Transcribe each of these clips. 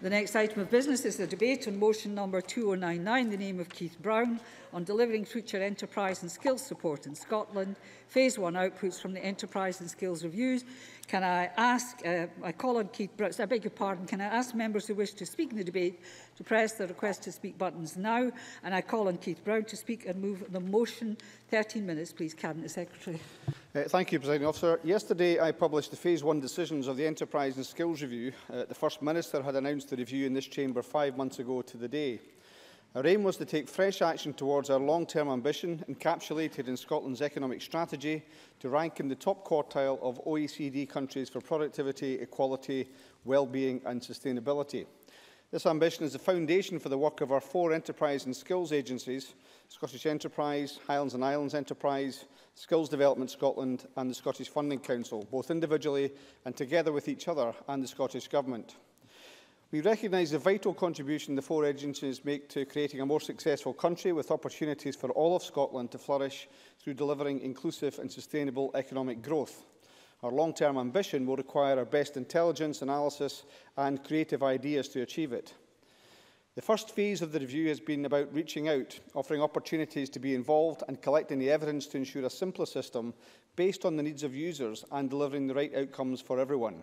The next item of business is the debate on motion number 2099 in the name of Keith Brown on delivering future enterprise and skills support in Scotland, phase one outputs from the enterprise and skills reviews Can I ask uh, call on Keith Brooks, I beg your pardon, can I ask members who wish to speak in the debate to press the request to speak buttons now? And I call on Keith Brown to speak and move the motion. 13 minutes, please, Cabinet Secretary. Uh, thank you, President Officer. Yesterday, I published the Phase 1 decisions of the Enterprise and Skills Review. Uh, the First Minister had announced the review in this chamber five months ago to the day. Our aim was to take fresh action towards our long-term ambition, encapsulated in Scotland's economic strategy, to rank in the top quartile of OECD countries for productivity, equality, well-being and sustainability. This ambition is the foundation for the work of our four enterprise and skills agencies, Scottish Enterprise, Highlands and Islands Enterprise, Skills Development Scotland and the Scottish Funding Council, both individually and together with each other and the Scottish Government. We recognise the vital contribution the four agencies make to creating a more successful country with opportunities for all of Scotland to flourish through delivering inclusive and sustainable economic growth. Our long-term ambition will require our best intelligence, analysis and creative ideas to achieve it. The first phase of the review has been about reaching out, offering opportunities to be involved and collecting the evidence to ensure a simpler system based on the needs of users and delivering the right outcomes for everyone.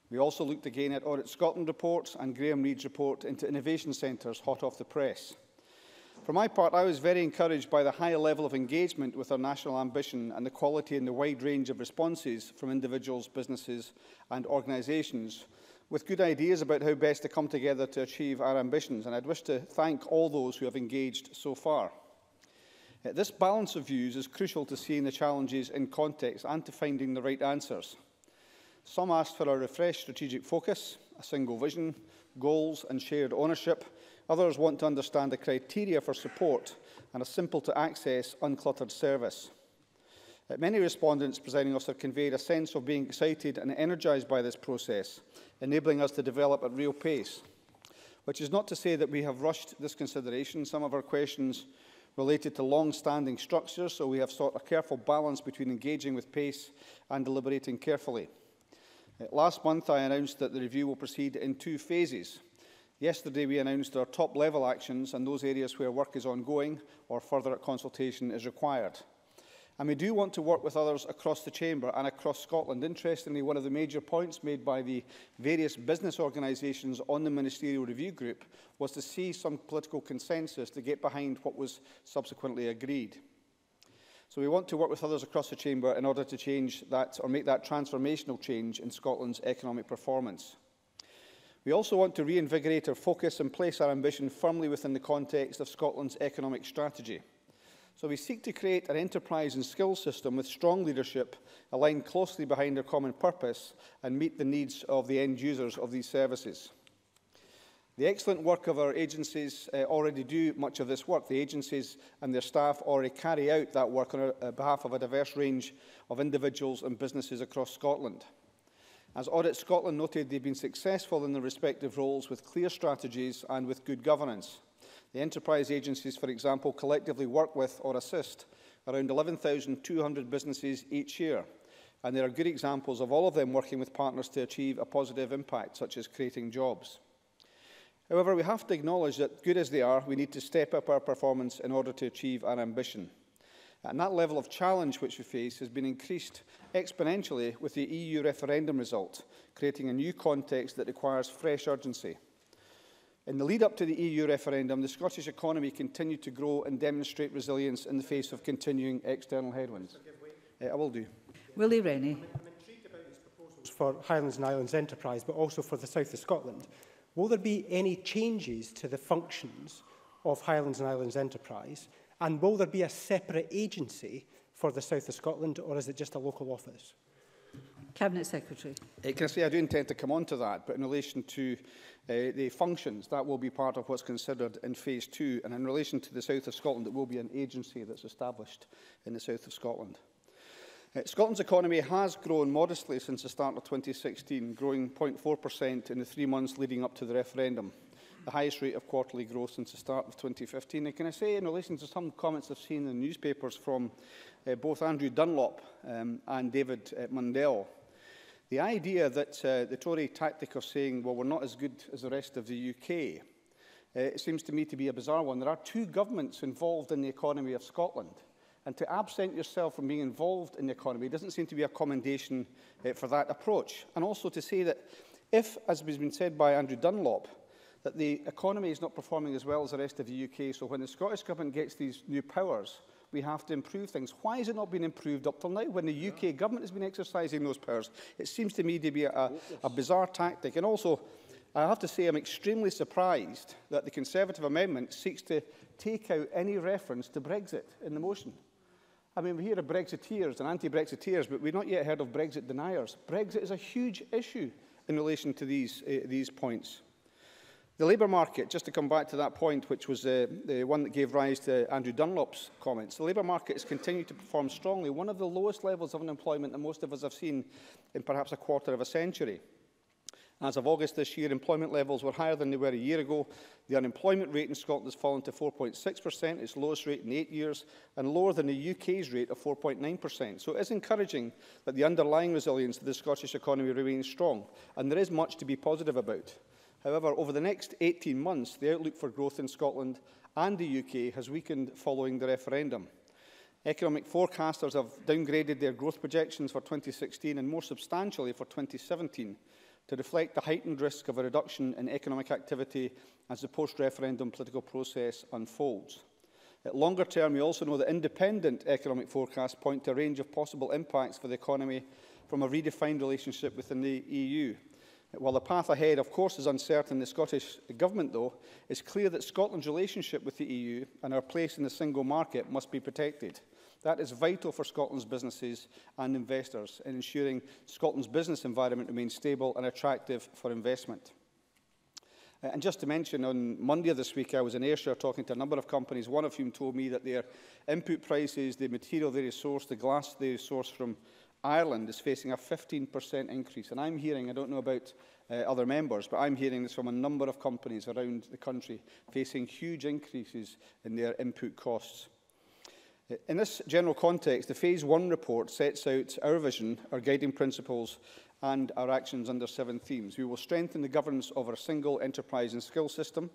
We also looked again at Audit Scotland reports and Graham Reid's report into innovation centres hot off the press. For my part, I was very encouraged by the high level of engagement with our national ambition and the quality and the wide range of responses from individuals, businesses and organisations with good ideas about how best to come together to achieve our ambitions, and I'd wish to thank all those who have engaged so far. Uh, this balance of views is crucial to seeing the challenges in context and to finding the right answers. Some asked for a refreshed strategic focus, a single vision, goals and shared ownership, Others want to understand the criteria for support and a simple-to-access, uncluttered service. Uh, many respondents, presiding officer, conveyed a sense of being excited and energised by this process, enabling us to develop at real pace. Which is not to say that we have rushed this consideration. Some of our questions related to long-standing structures, so we have sought a careful balance between engaging with pace and deliberating carefully. Uh, last month, I announced that the review will proceed in two phases – Yesterday, we announced our top-level actions and those areas where work is ongoing or further consultation is required. And we do want to work with others across the Chamber and across Scotland. Interestingly, one of the major points made by the various business organisations on the Ministerial Review Group was to see some political consensus to get behind what was subsequently agreed. So we want to work with others across the Chamber in order to change that or make that transformational change in Scotland's economic performance. We also want to reinvigorate our focus and place our ambition firmly within the context of Scotland's economic strategy. So we seek to create an enterprise and skills system with strong leadership aligned closely behind our common purpose and meet the needs of the end users of these services. The excellent work of our agencies uh, already do much of this work. The agencies and their staff already carry out that work on our, uh, behalf of a diverse range of individuals and businesses across Scotland. As Audit Scotland noted, they've been successful in their respective roles with clear strategies and with good governance. The enterprise agencies, for example, collectively work with or assist around 11,200 businesses each year. And there are good examples of all of them working with partners to achieve a positive impact, such as creating jobs. However, we have to acknowledge that, good as they are, we need to step up our performance in order to achieve our ambition. And that level of challenge which we face has been increased exponentially with the EU referendum result, creating a new context that requires fresh urgency. In the lead up to the EU referendum, the Scottish economy continued to grow and demonstrate resilience in the face of continuing external headwinds. Uh, I will do. Willie Rennie. I'm intrigued about these proposals for Highlands and Islands Enterprise, but also for the south of Scotland. Will there be any changes to the functions of Highlands and Islands Enterprise And will there be a separate agency for the south of Scotland, or is it just a local office? Cabinet Secretary. Uh, can I say I do intend to come on to that, but in relation to uh, the functions, that will be part of what's considered in phase two. And in relation to the south of Scotland, it will be an agency that's established in the south of Scotland. Uh, Scotland's economy has grown modestly since the start of 2016, growing 0.4% in the three months leading up to the referendum the highest rate of quarterly growth since the start of 2015. And can I say, in relation to some comments I've seen in the newspapers from uh, both Andrew Dunlop um, and David uh, Mundell, the idea that uh, the Tory tactic of saying, well, we're not as good as the rest of the UK, uh, it seems to me to be a bizarre one. There are two governments involved in the economy of Scotland. And to absent yourself from being involved in the economy doesn't seem to be a commendation uh, for that approach. And also to say that if, as has been said by Andrew Dunlop, that the economy is not performing as well as the rest of the UK. So when the Scottish Government gets these new powers, we have to improve things. Why has it not been improved up till now when the UK yeah. government has been exercising those powers? It seems to me to be a, a bizarre tactic. And also, I have to say I'm extremely surprised that the Conservative amendment seeks to take out any reference to Brexit in the motion. I mean, we hear of Brexiteers and anti-Brexiteers, but we've not yet heard of Brexit deniers. Brexit is a huge issue in relation to these, uh, these points. The labour market, just to come back to that point, which was uh, the one that gave rise to Andrew Dunlop's comments, the labour market has continued to perform strongly, one of the lowest levels of unemployment that most of us have seen in perhaps a quarter of a century. As of August this year, employment levels were higher than they were a year ago. The unemployment rate in Scotland has fallen to 4.6%, its lowest rate in eight years, and lower than the UK's rate of 4.9%. So it is encouraging that the underlying resilience of the Scottish economy remains strong, and there is much to be positive about. However, over the next 18 months, the outlook for growth in Scotland and the UK has weakened following the referendum. Economic forecasters have downgraded their growth projections for 2016 and more substantially for 2017 to reflect the heightened risk of a reduction in economic activity as the post-referendum political process unfolds. At longer term, we also know that independent economic forecasts point to a range of possible impacts for the economy from a redefined relationship within the EU. While the path ahead, of course, is uncertain, the Scottish Government, though, is clear that Scotland's relationship with the EU and our place in the single market must be protected. That is vital for Scotland's businesses and investors in ensuring Scotland's business environment remains stable and attractive for investment. Uh, and just to mention, on Monday of this week, I was in Ayrshire talking to a number of companies, one of whom told me that their input prices, the material they resource, the glass they source from Ireland is facing a 15% increase. And I'm hearing, I don't know about uh, other members, but I'm hearing this from a number of companies around the country facing huge increases in their input costs. Uh, in this general context, the Phase 1 report sets out our vision, our guiding principles and our actions under seven themes. We will strengthen the governance of our single enterprise and skill system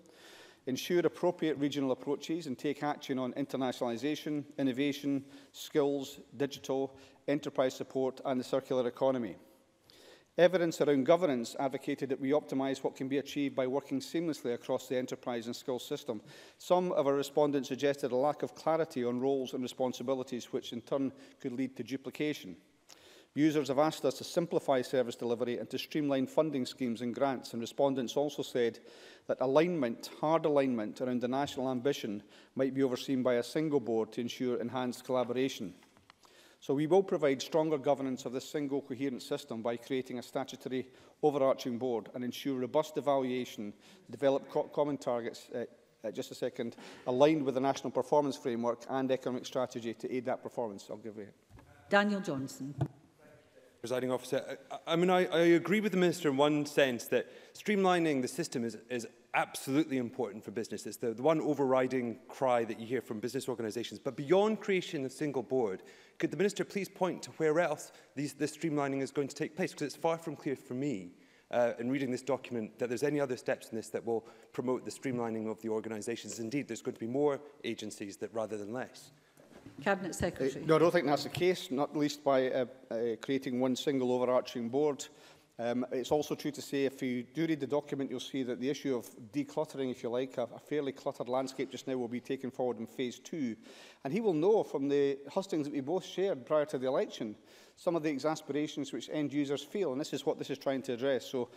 ensure appropriate regional approaches and take action on internationalisation, innovation, skills, digital, enterprise support and the circular economy. Evidence around governance advocated that we optimise what can be achieved by working seamlessly across the enterprise and skills system. Some of our respondents suggested a lack of clarity on roles and responsibilities, which in turn could lead to duplication. Users have asked us to simplify service delivery and to streamline funding schemes and grants, and respondents also said that alignment, hard alignment around the national ambition might be overseen by a single board to ensure enhanced collaboration. So we will provide stronger governance of this single coherent system by creating a statutory overarching board and ensure robust evaluation, develop co common targets, uh, uh just a second, aligned with the national performance framework and economic strategy to aid that performance. I'll give you. Daniel Johnson. Presiding officer, I, I mean, I, I, agree with the minister in one sense that streamlining the system is, is absolutely important for business. It's the, the one overriding cry that you hear from business organisations. But beyond creation of single board, could the minister please point to where else these, this streamlining is going to take place? Because it's far from clear for me uh, in reading this document that there's any other steps in this that will promote the streamlining of the organisations. Indeed, there's going to be more agencies that rather than less. Cabinet uh, Secretary. No, I don't think that's the case, not least by uh, uh, creating one single overarching board. Um, it's also true to say, if you do read the document, you'll see that the issue of decluttering, if you like, a, a fairly cluttered landscape just now will be taken forward in phase two. And he will know from the hustings that we both shared prior to the election, some of the exasperations which end users feel, and this is what this is trying to address. So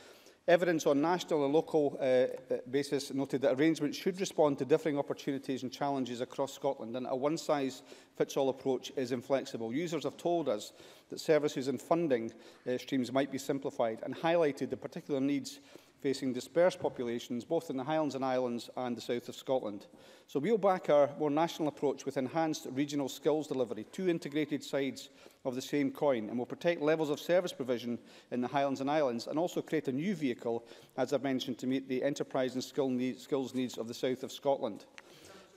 Evidence on national and local uh, uh, basis noted that arrangements should respond to differing opportunities and challenges across Scotland and a one-size-fits-all approach is inflexible. Users have told us that services and funding uh, streams might be simplified and highlighted the particular needs facing dispersed populations, both in the Highlands and Islands and the south of Scotland. So we'll back our more national approach with enhanced regional skills delivery, two integrated sides of the same coin, and we'll protect levels of service provision in the Highlands and Islands, and also create a new vehicle, as I've mentioned, to meet the enterprise and skill need, skills needs of the south of Scotland.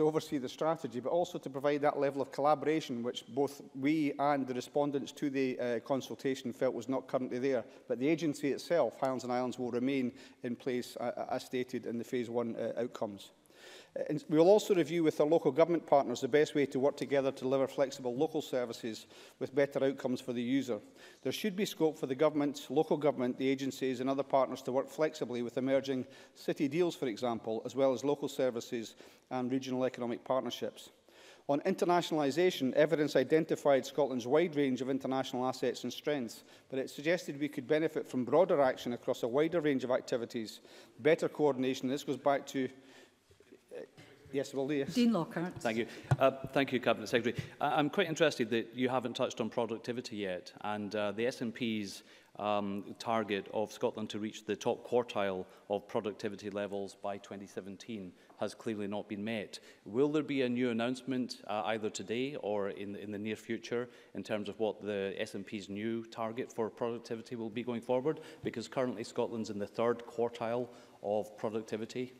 to oversee the strategy, but also to provide that level of collaboration which both we and the respondents to the uh, consultation felt was not currently there. But the agency itself, Highlands and Islands, will remain in place uh, as stated in the Phase 1 uh, outcomes. We will also review with our local government partners the best way to work together to deliver flexible local services with better outcomes for the user. There should be scope for the government, local government, the agencies and other partners to work flexibly with emerging city deals, for example, as well as local services and regional economic partnerships. On internationalisation, evidence identified Scotland's wide range of international assets and strengths, but it suggested we could benefit from broader action across a wider range of activities, better coordination. This goes back to Yes, well, yes. Dean Lockhart. Thank you. Uh, thank you, Cabinet Secretary. Uh, I'm quite interested that you haven't touched on productivity yet, and uh, the SNP's um, target of Scotland to reach the top quartile of productivity levels by 2017 has clearly not been met. Will there be a new announcement uh, either today or in, in the near future in terms of what the SNP's new target for productivity will be going forward? Because currently Scotland's in the third quartile of productivity.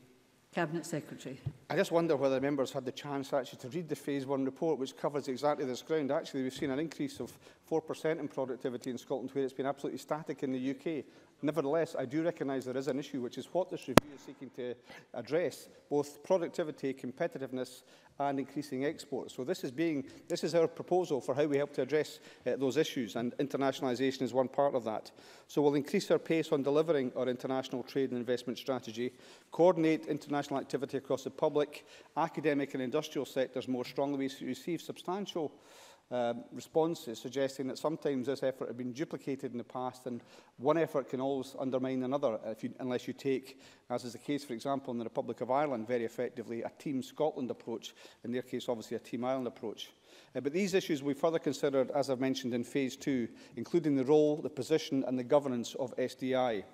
Cabinet Secretary. I just wonder whether members had the chance actually to read the Phase 1 report, which covers exactly this ground. Actually, we've seen an increase of 4% in productivity in Scotland, where it's been absolutely static in the UK. Nevertheless, I do recognise there is an issue, which is what this review is seeking to address, both productivity, competitiveness and increasing exports. So this is, being, this is our proposal for how we help to address uh, those issues, and internationalisation is one part of that. So we'll increase our pace on delivering our international trade and investment strategy, coordinate international activity across the public, academic and industrial sectors more strongly. We receive substantial um, responses suggesting that sometimes this effort had been duplicated in the past and one effort can always undermine another if you, unless you take, as is the case, for example, in the Republic of Ireland, very effectively a Team Scotland approach, in their case, obviously, a Team Ireland approach. Uh, but these issues we further considered, as I've mentioned, in Phase 2, including the role, the position and the governance of SDI.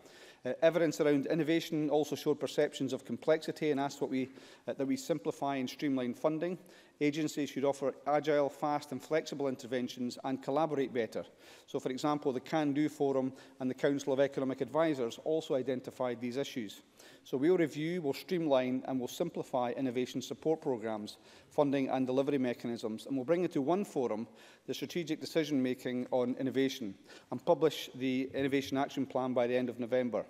Uh, evidence around innovation also showed perceptions of complexity and asked what we, uh, that we simplify and streamline funding agencies should offer agile, fast and flexible interventions and collaborate better. So, for example, the Can Do Forum and the Council of Economic Advisers also identified these issues. So we'll review, we'll streamline and we'll simplify innovation support programmes, funding and delivery mechanisms, and we'll bring into one forum the strategic decision-making on innovation and publish the Innovation Action Plan by the end of November.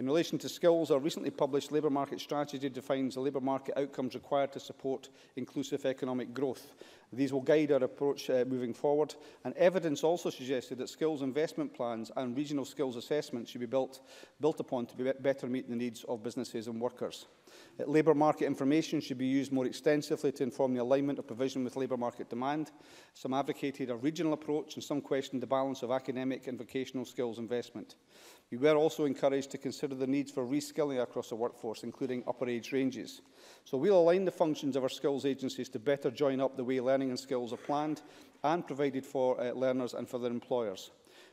In relation to skills, our recently published labour market strategy defines the labour market outcomes required to support inclusive economic growth. These will guide our approach uh, moving forward. And evidence also suggested that skills investment plans and regional skills assessments should be built, built upon to be better meet the needs of businesses and workers. Uh, labour market information should be used more extensively to inform the alignment of provision with labour market demand. Some advocated a regional approach and some questioned the balance of academic and vocational skills investment. We were also encouraged to consider the needs for reskilling across the workforce, including upper age ranges. So we'll align the functions of our skills agencies to better join up the way learning and skills are planned and provided for uh, learners and for their employers.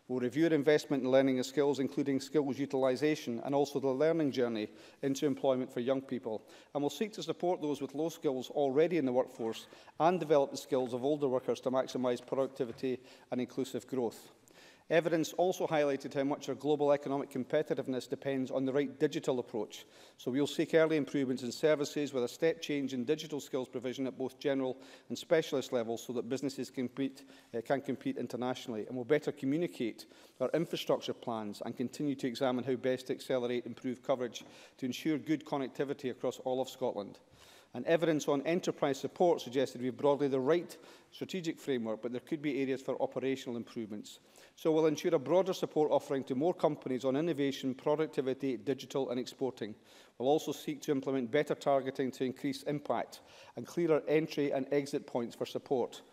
We'll review our investment in learning and skills, including skills utilisation and also the learning journey into employment for young people. And we'll seek to support those with low skills already in the workforce and develop the skills of older workers to maximise productivity and inclusive growth. Evidence also highlighted how much our global economic competitiveness depends on the right digital approach, so we'll seek early improvements in services with a step change in digital skills provision at both general and specialist levels so that businesses compete, uh, can compete internationally and will better communicate our infrastructure plans and continue to examine how best to accelerate improved coverage to ensure good connectivity across all of Scotland and evidence on enterprise support suggested we have broadly the right strategic framework, but there could be areas for operational improvements. So we'll ensure a broader support offering to more companies on innovation, productivity, digital and exporting. We'll also seek to implement better targeting to increase impact and clearer entry and exit points for support.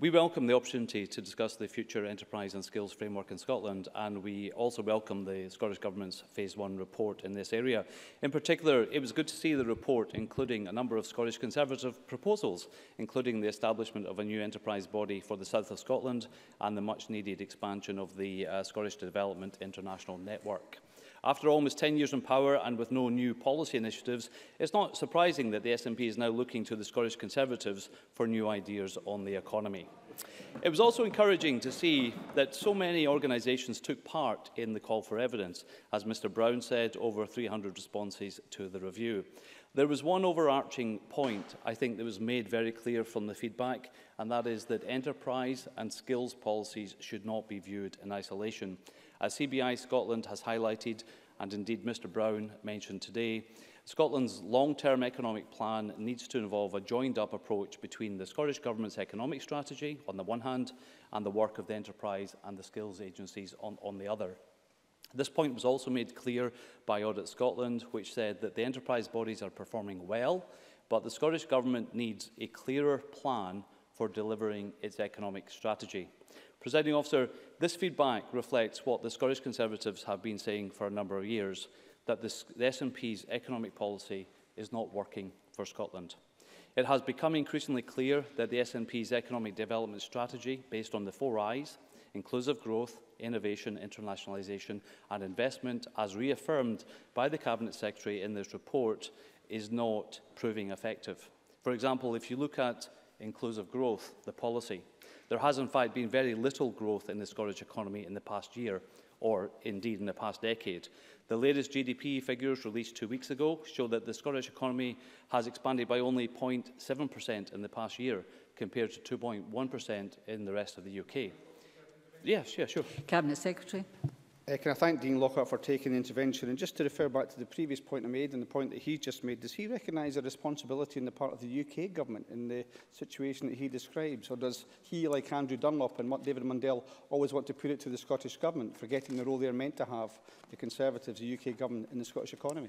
We welcome the opportunity to discuss the future enterprise and skills framework in Scotland, and we also welcome the Scottish Government's Phase 1 report in this area. In particular, it was good to see the report including a number of Scottish Conservative proposals, including the establishment of a new enterprise body for the south of Scotland and the much-needed expansion of the uh, Scottish Development International Network. After almost 10 years in power and with no new policy initiatives, it's not surprising that the SNP is now looking to the Scottish Conservatives for new ideas on the economy. It was also encouraging to see that so many organisations took part in the call for evidence, as Mr Brown said, over 300 responses to the review. There was one overarching point I think that was made very clear from the feedback, and that is that enterprise and skills policies should not be viewed in isolation. As CBI Scotland has highlighted, and indeed Mr Brown mentioned today, Scotland's long-term economic plan needs to involve a joined-up approach between the Scottish Government's economic strategy on the one hand and the work of the enterprise and the skills agencies on, on the other. This point was also made clear by Audit Scotland, which said that the enterprise bodies are performing well, but the Scottish Government needs a clearer plan for delivering its economic strategy. Presiding officer, this feedback reflects what the Scottish Conservatives have been saying for a number of years, that this, the SNP's economic policy is not working for Scotland. It has become increasingly clear that the SNP's economic development strategy, based on the four I's, inclusive growth, innovation, internationalisation and investment, as reaffirmed by the Cabinet Secretary in this report, is not proving effective. For example, if you look at inclusive growth, the policy, There has, in fact, been very little growth in the Scottish economy in the past year, or indeed in the past decade. The latest GDP figures released two weeks ago show that the Scottish economy has expanded by only 0.7% in the past year, compared to 2.1% in the rest of the UK. Yes, yeah, sure. Cabinet Secretary. Uh, can I thank Dean Lockhart for taking the intervention? And just to refer back to the previous point I made and the point that he just made, does he recognise a responsibility on the part of the UK government in the situation that he describes? Or does he, like Andrew Dunlop and David Mundell, always want to put it to the Scottish government, forgetting the role they're meant to have, the Conservatives, the UK government, in the Scottish economy?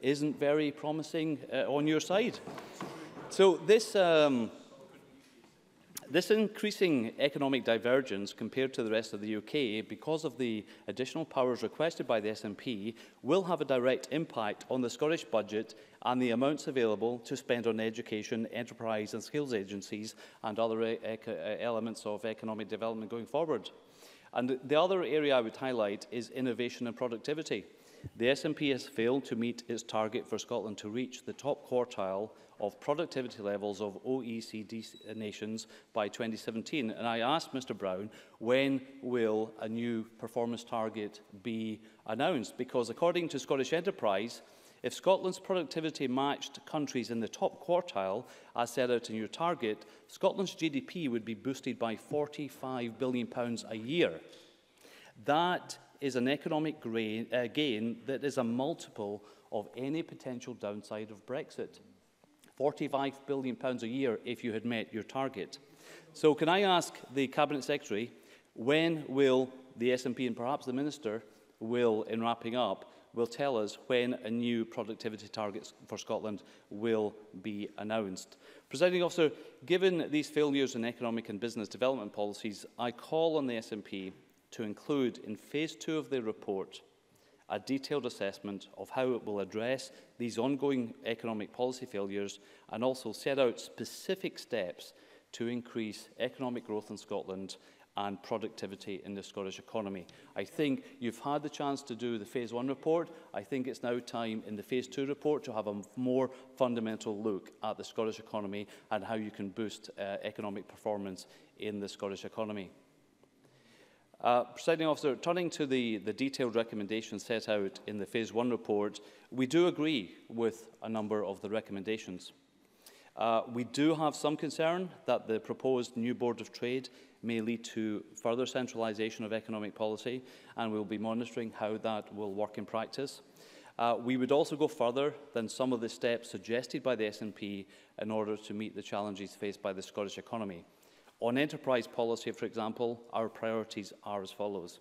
isn't very promising uh, on your side. So this... Um, this increasing economic divergence compared to the rest of the UK, because of the additional powers requested by the SNP, will have a direct impact on the Scottish budget and the amounts available to spend on education, enterprise and skills agencies and other elements of economic development going forward. And the other area I would highlight is innovation and productivity. The SNP has failed to meet its target for Scotland to reach the top quartile of productivity levels of OECD nations by 2017. And I asked Mr Brown, when will a new performance target be announced? Because according to Scottish Enterprise, if Scotland's productivity matched countries in the top quartile, as set out in your target, Scotland's GDP would be boosted by £45 billion a year. That is an economic uh, gain that is a multiple of any potential downside of Brexit. £45 billion a year if you had met your target. So can I ask the Cabinet Secretary, when will the SNP and perhaps the Minister will, in wrapping up, will tell us when a new productivity target for Scotland will be announced. Presiding officer, given these failures in economic and business development policies, I call on the SNP to include in phase two of the report a detailed assessment of how it will address these ongoing economic policy failures and also set out specific steps to increase economic growth in Scotland and productivity in the Scottish economy. I think you've had the chance to do the Phase 1 report. I think it's now time in the Phase 2 report to have a more fundamental look at the Scottish economy and how you can boost uh, economic performance in the Scottish economy. Uh, Presiding officer, turning to the, the detailed recommendations set out in the Phase 1 report, we do agree with a number of the recommendations. Uh, we do have some concern that the proposed new Board of Trade may lead to further centralisation of economic policy, and we'll be monitoring how that will work in practice. Uh, we would also go further than some of the steps suggested by the SNP in order to meet the challenges faced by the Scottish economy. On enterprise policy, for example, our priorities are as follows.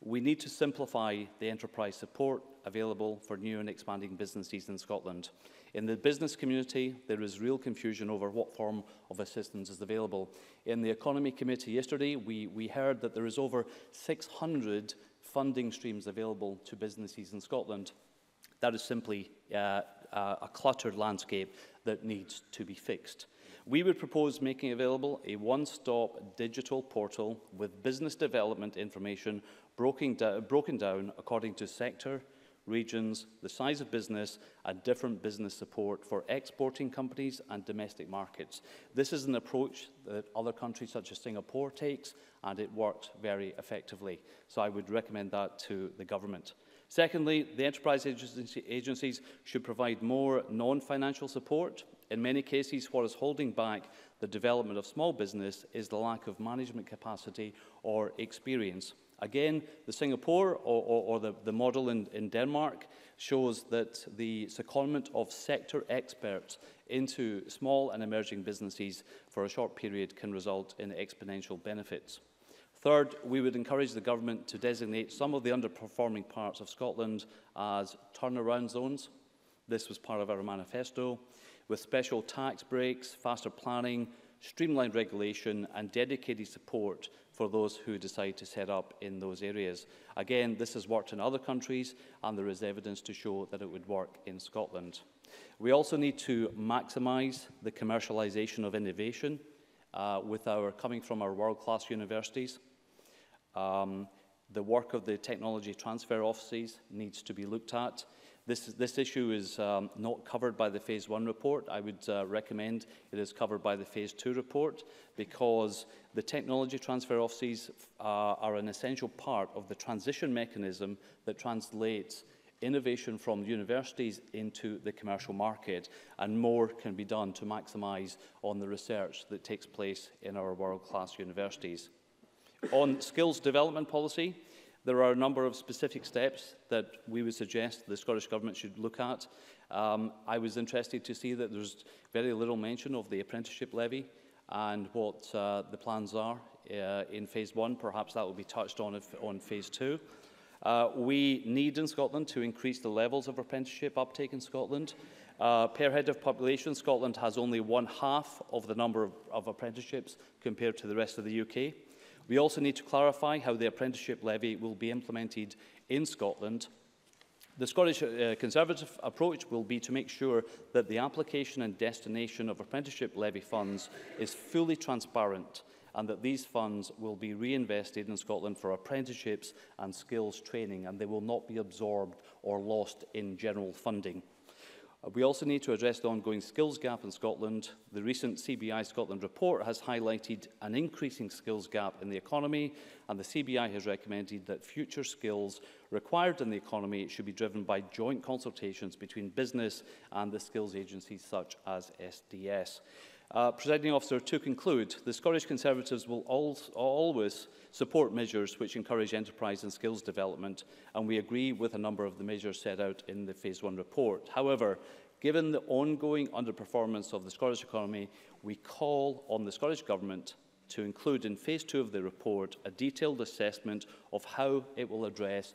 We need to simplify the enterprise support available for new and expanding businesses in Scotland. In the business community, there is real confusion over what form of assistance is available. In the Economy Committee yesterday, we, we heard that there is over 600 funding streams available to businesses in Scotland. That is simply uh, uh a cluttered landscape that needs to be fixed. We would propose making available a one-stop digital portal with business development information broken, broken down according to sector, regions, the size of business and different business support for exporting companies and domestic markets. This is an approach that other countries such as Singapore takes and it worked very effectively. So I would recommend that to the government. Secondly, the enterprise agencies should provide more non-financial support in many cases, what is holding back the development of small business is the lack of management capacity or experience. Again, the Singapore or, or, or the, the, model in, in Denmark shows that the secondment of sector experts into small and emerging businesses for a short period can result in exponential benefits. Third, we would encourage the government to designate some of the underperforming parts of Scotland as turnaround zones. This was part of our manifesto with special tax breaks, faster planning, streamlined regulation and dedicated support for those who decide to set up in those areas. Again, this has worked in other countries and there is evidence to show that it would work in Scotland. We also need to maximise the commercialisation of innovation uh, with our coming from our world-class universities. Um, the work of the technology transfer offices needs to be looked at. This, this issue is um, not covered by the Phase 1 report. I would uh, recommend it is covered by the Phase 2 report because the technology transfer offices uh, are an essential part of the transition mechanism that translates innovation from universities into the commercial market and more can be done to maximise on the research that takes place in our world-class universities. on skills development policy, there are a number of specific steps that we would suggest the Scottish Government should look at. Um, I was interested to see that there's very little mention of the apprenticeship levy and what uh, the plans are uh, in phase one. Perhaps that will be touched on if, on phase two. Uh, we need in Scotland to increase the levels of apprenticeship uptake in Scotland. Uh, per head of population, Scotland has only one half of the number of, of apprenticeships compared to the rest of the UK. We also need to clarify how the apprenticeship levy will be implemented in Scotland the Scottish uh, Conservative approach will be to make sure that the application and destination of apprenticeship levy funds is fully transparent and that these funds will be reinvested in Scotland for apprenticeships and skills training and they will not be absorbed or lost in general funding. Uh, we also need to address the ongoing skills gap in Scotland. The recent CBI Scotland report has highlighted an increasing skills gap in the economy, and the CBI has recommended that future skills required in the economy should be driven by joint consultations between business and the skills agencies such as SDS. Uh, Presiding officer, to conclude, the Scottish Conservatives will al always support measures which encourage enterprise and skills development, and we agree with a number of the measures set out in the Phase 1 report. However, given the ongoing underperformance of the Scottish economy, we call on the Scottish Government to include in Phase 2 of the report a detailed assessment of how it will address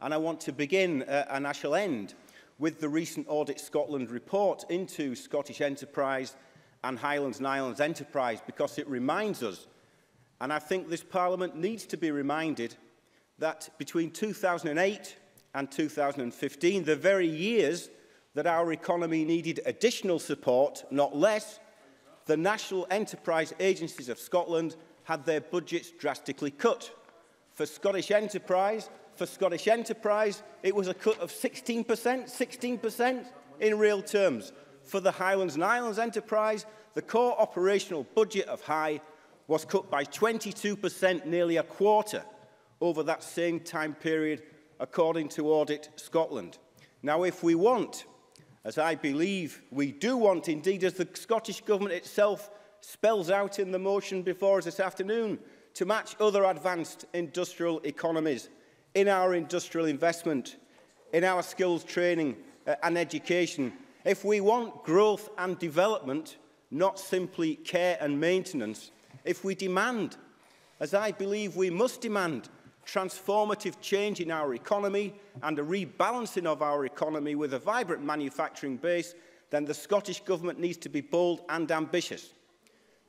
And I want to begin, uh, and I shall end, with the recent Audit Scotland report into Scottish enterprise and Highlands and Islands enterprise because it reminds us, and I think this Parliament needs to be reminded, that between 2008 and 2015, the very years that our economy needed additional support, not less, the National Enterprise Agencies of Scotland had their budgets drastically cut. For Scottish Enterprise, for Scottish Enterprise, it was a cut of 16%, 16% in real terms. For the Highlands and Islands Enterprise, the core operational budget of High was cut by 22%, nearly a quarter, over that same time period, according to Audit Scotland. Now, if we want, as I believe we do want, indeed, as the Scottish Government itself spells out in the motion before us this afternoon, to match other advanced industrial economies in our industrial investment, in our skills training uh, and education, if we want growth and development, not simply care and maintenance, if we demand, as I believe we must demand, transformative change in our economy and a rebalancing of our economy with a vibrant manufacturing base, then the Scottish Government needs to be bold and ambitious.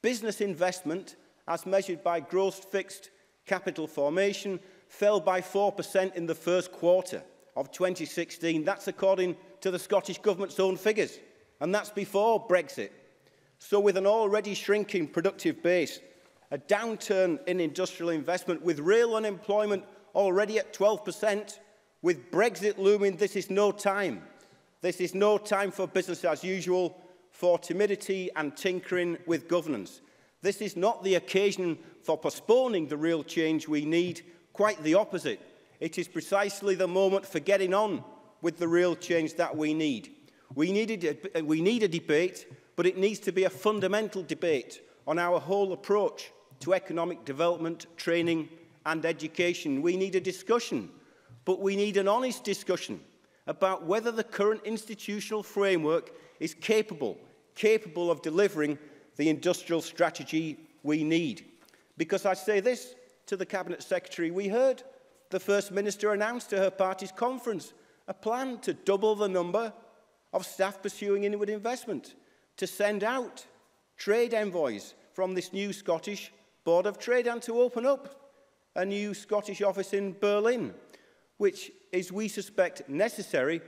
Business investment, as measured by gross fixed capital formation, fell by 4% in the first quarter of 2016. That's according to the Scottish Government's own figures. and that's before Brexit. So with an already shrinking productive base, a downturn in industrial investment, with real unemployment already at 12%, with Brexit looming, this is no time. This is no time for business as usual, for timidity and tinkering with governance. This is not the occasion for postponing the real change we need, quite the opposite. It is precisely the moment for getting on with the real change that we need. We needed a, uh, we need a debate, but it needs to be a fundamental debate on our whole approach to economic development, training and education. We need a discussion, but we need an honest discussion about whether the current institutional framework is capable, capable of delivering the industrial strategy we need. Because I say this to the Cabinet Secretary, we heard the First Minister announce to her party's conference a plan to double the number of staff pursuing inward investment to send out trade envoys from this new Scottish Board of Trade and to open up a new Scottish office in Berlin, which is, we suspect, necessary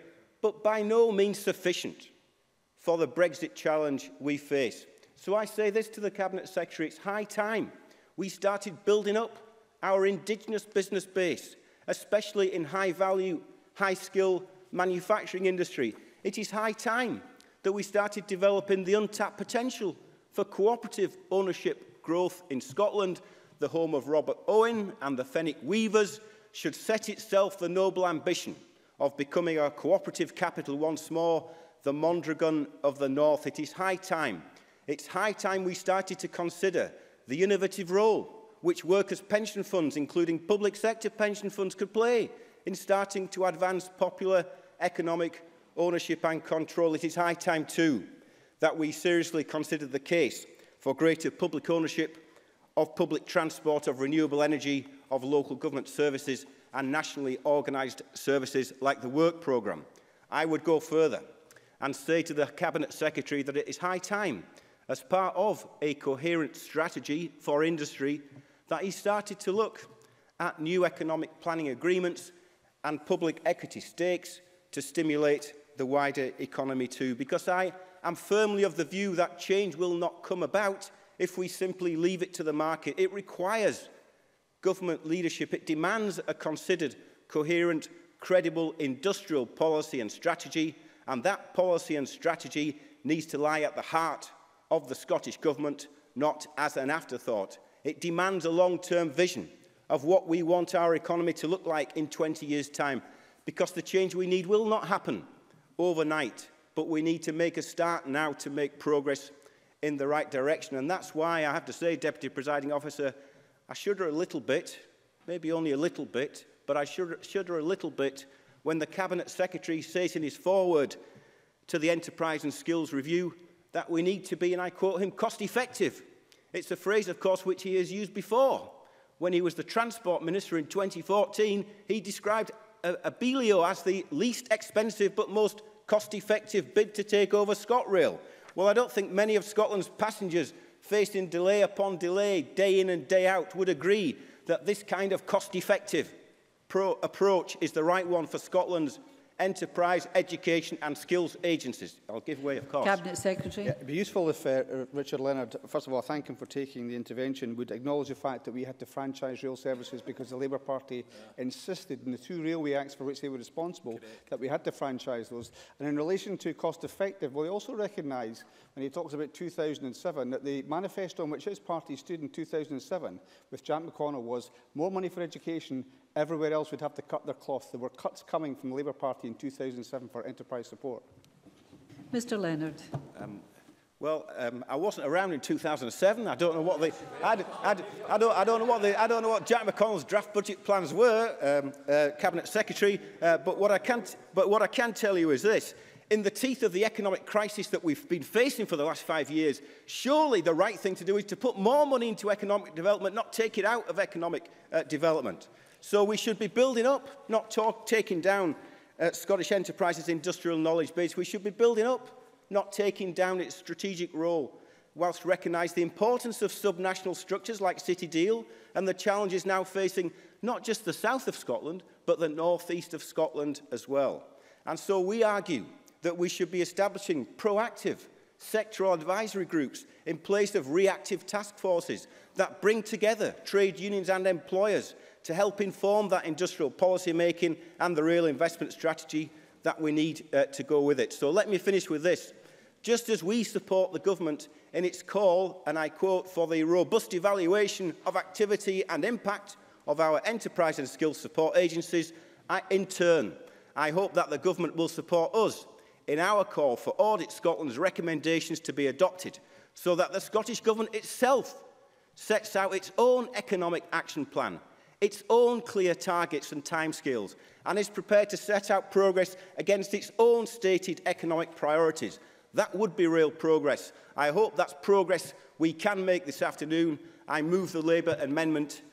but by no means sufficient for the Brexit challenge we face. So I say this to the Cabinet Secretary, it's high time we started building up our indigenous business base, especially in high value, high skill manufacturing industry. It is high time that we started developing the untapped potential for cooperative ownership growth in Scotland. The home of Robert Owen and the Fenwick Weavers should set itself the noble ambition of becoming a cooperative capital once more, the Mondragon of the North. It is high time. It's high time we started to consider the innovative role which workers' pension funds, including public sector pension funds, could play in starting to advance popular economic ownership and control, it is high time too that we seriously consider the case for greater public ownership of public transport, of renewable energy, of local government services and nationally organised services like the work programme. I would go further and say to the Cabinet Secretary that it is high time, as part of a coherent strategy for industry, that he started to look at new economic planning agreements and public equity stakes to stimulate the wider economy too, because I am firmly of the view that change will not come about if we simply leave it to the market. It requires government leadership. It demands a considered, coherent, credible industrial policy and strategy, and that policy and strategy needs to lie at the heart of the Scottish Government, not as an afterthought. It demands a long-term vision of what we want our economy to look like in 20 years' time, because the change we need will not happen overnight, but we need to make a start now to make progress in the right direction. And that's why I have to say, Deputy Presiding Officer, I shudder a little bit, maybe only a little bit, but I shudder, shudder a little bit when the Cabinet Secretary says in his foreword to the Enterprise and Skills Review that we need to be, and I quote him, cost effective. It's a phrase, of course, which he has used before. When he was the Transport Minister in 2014, he described Abellio as the least expensive but most cost-effective bid to take over ScotRail. Well, I don't think many of Scotland's passengers facing delay upon delay, day in and day out, would agree that this kind of cost-effective approach is the right one for Scotland's enterprise, education and skills agencies. I'll give way, of course. Cabinet Secretary. Yeah, it'd be useful if uh, uh Richard Leonard, first of all, thank him for taking the intervention, would acknowledge the fact that we had to franchise rail services because the Labour Party yeah. insisted in the two railway acts for which they were responsible Correct. that we had to franchise those. And in relation to cost effective, well, he also recognise, when he talks about 2007, that the manifesto on which his party stood in 2007 with Jack McConnell was more money for education Everywhere else would have to cut their cloth. There were cuts coming from the Labour Party in 2007 for enterprise support. Mr Leonard. Um, well, um, I wasn't around in 2007. I don't know what they... I, I, I, don't I don't know what they, I don't know what Jack McConnell's draft budget plans were, um, uh, cabinet secretary. Uh, but what I can but what I can tell you is this: in the teeth of the economic crisis that we've been facing for the last five years, surely the right thing to do is to put more money into economic development, not take it out of economic uh, development. So we should be building up, not talk, taking down uh, Scottish Enterprises' industrial knowledge base. We should be building up, not taking down its strategic role, whilst recognising the importance of subnational structures like City Deal and the challenges now facing not just the south of Scotland, but the northeast of Scotland as well. And so we argue that we should be establishing proactive sectoral advisory groups in place of reactive task forces that bring together trade unions and employers to help inform that industrial policy making and the real investment strategy that we need uh, to go with it. So let me finish with this. Just as we support the government in its call, and I quote, for the robust evaluation of activity and impact of our enterprise and skills support agencies, I, in turn, I hope that the government will support us in our call for Audit Scotland's recommendations to be adopted so that the Scottish Government itself sets out its own economic action plan its own clear targets and timescales and is prepared to set out progress against its own stated economic priorities. That would be real progress. I hope that's progress we can make this afternoon. I move the Labour amendment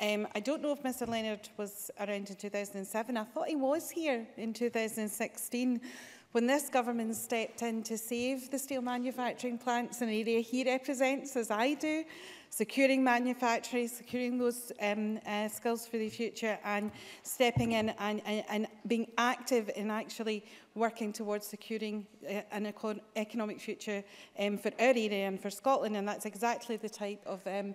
Um, I don't know if Mr Leonard was around in 2007. I thought he was here in 2016 when this government stepped in to save the steel manufacturing plants in an area he represents, as I do securing manufacturing, securing those um, uh, skills for the future and stepping in and, and, and being active in actually working towards securing uh, an economic future um, for our area and for Scotland and that's exactly the type of um,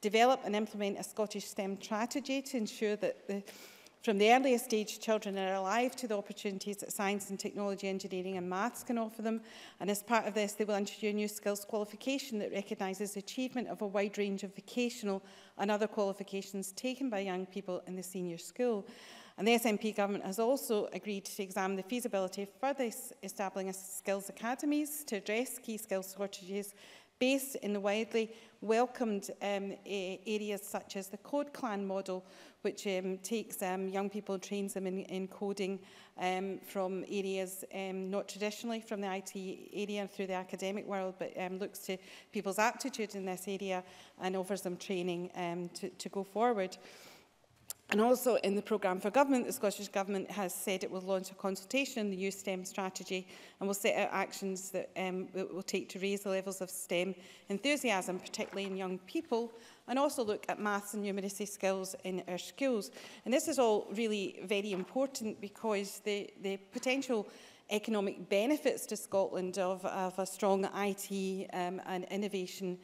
develop and implement a Scottish STEM strategy to ensure that the From the earliest stage children are alive to the opportunities that science and technology, engineering and maths can offer them. And as part of this, they will introduce a new skills qualification that recognises achievement of a wide range of vocational and other qualifications taken by young people in the senior school. And the SNP government has also agreed to examine the feasibility of further establishing skills academies to address key skills shortages based in the widely welcomed um, areas such as the Code Clan model, which um, takes um, young people, trains them in, in coding um, from areas um, not traditionally from the IT area through the academic world, but um, looks to people's aptitude in this area and offers them training um, to, to go forward. And also in the programme for government, the Scottish Government has said it will launch a consultation on the youth STEM strategy and will set out actions that um, it will take to raise the levels of STEM enthusiasm, particularly in young people, and also look at maths and numeracy skills in our schools. And this is all really very important because the, the potential economic benefits to Scotland of, of a strong IT um, and innovation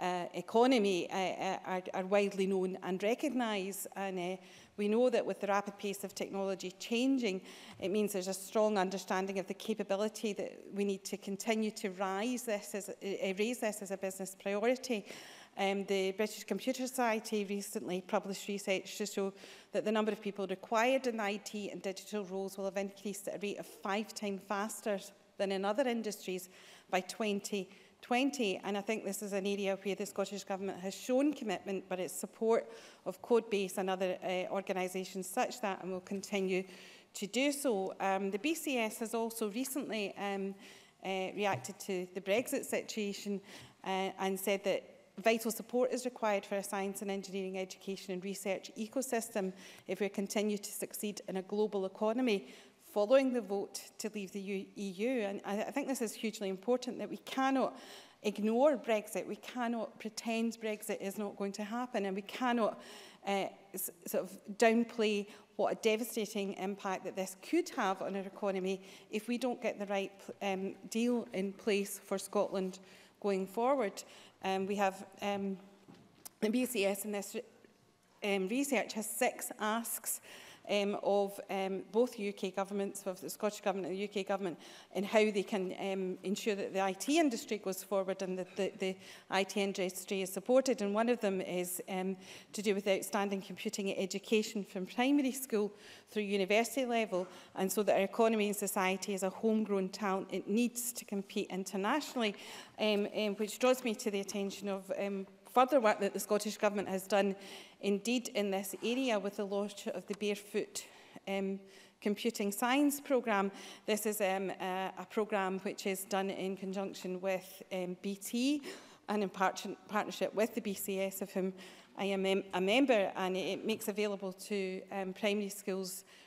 uh, economy uh, eh, eh, are, are widely known and recognised. And uh, e. we know that with the rapid pace of technology changing, it means there's a strong understanding of the capability that we need to continue to rise this as, uh, raise this as a business priority. Um, the British Computer Society recently published research to show that the number of people required in IT and digital roles will have increased at a rate of five times faster than in other industries by 20 20. And I think this is an area where the Scottish Government has shown commitment, but its support of Codebase and other uh, organisations such that, and will continue to do so. Um, the BCS has also recently um, uh, reacted to the Brexit situation uh, and said that vital support is required for a science and engineering education and research ecosystem if we continue to succeed in a global economy following the vote to leave the EU. E and I, I think this is hugely important that we cannot ignore Brexit. We cannot pretend Brexit is not going to happen and we cannot uh, sort of downplay what a devastating impact that this could have on our economy if we don't get the right um, deal in place for Scotland going forward. Um, we have um, the BCS in this um, research has six asks um, of um, both UK governments, of the Scottish Government and the UK Government, in how they can um, ensure that the IT industry goes forward and that the, the IT industry is supported. And one of them is um, to do with outstanding computing education from primary school through university level, and so that our economy and society is a homegrown talent it needs to compete internationally, um, um, which draws me to the attention of um, further work that the Scottish Government has done Indeed, in this area, with the launch of the Barefoot um, Computing Science Programme, this is um, uh, a, a programme which is done in conjunction with um, BT and in part partnership with the BCS, of whom I am mem a member, and it, it makes available to um, primary schools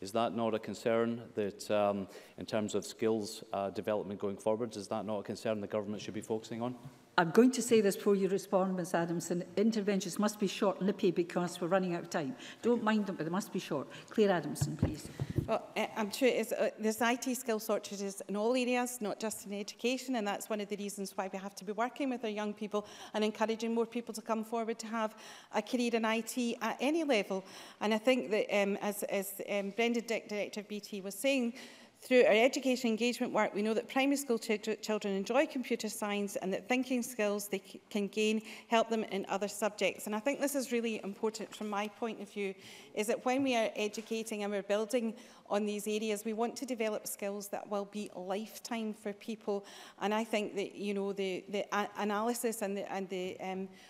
Is that not a concern that, um, in terms of skills uh, development going forwards, is that not a concern the government should be focusing on? I'm going to say this before you respond, Ms Adamson. Interventions must be short lippy because we're running out of time. Don't mind them, but they must be short. Claire Adamson, please. Well, eh, I'm sure uh, there's IT skill shortages in all areas, not just in education, and that's one of the reasons why we have to be working with our young people and encouraging more people to come forward to have a career in IT at any level. And I think that, um, as, as um, Brendan Dick, Director of BT, was saying, Through our education engagement work, we know that primary school children enjoy computer science and that thinking skills they can gain help them in other subjects. And I think this is really important from my point of view, is that when we are educating and we're building on these areas, we want to develop skills that will be lifetime for people. And I think that, you know, the, the analysis and the, and the um,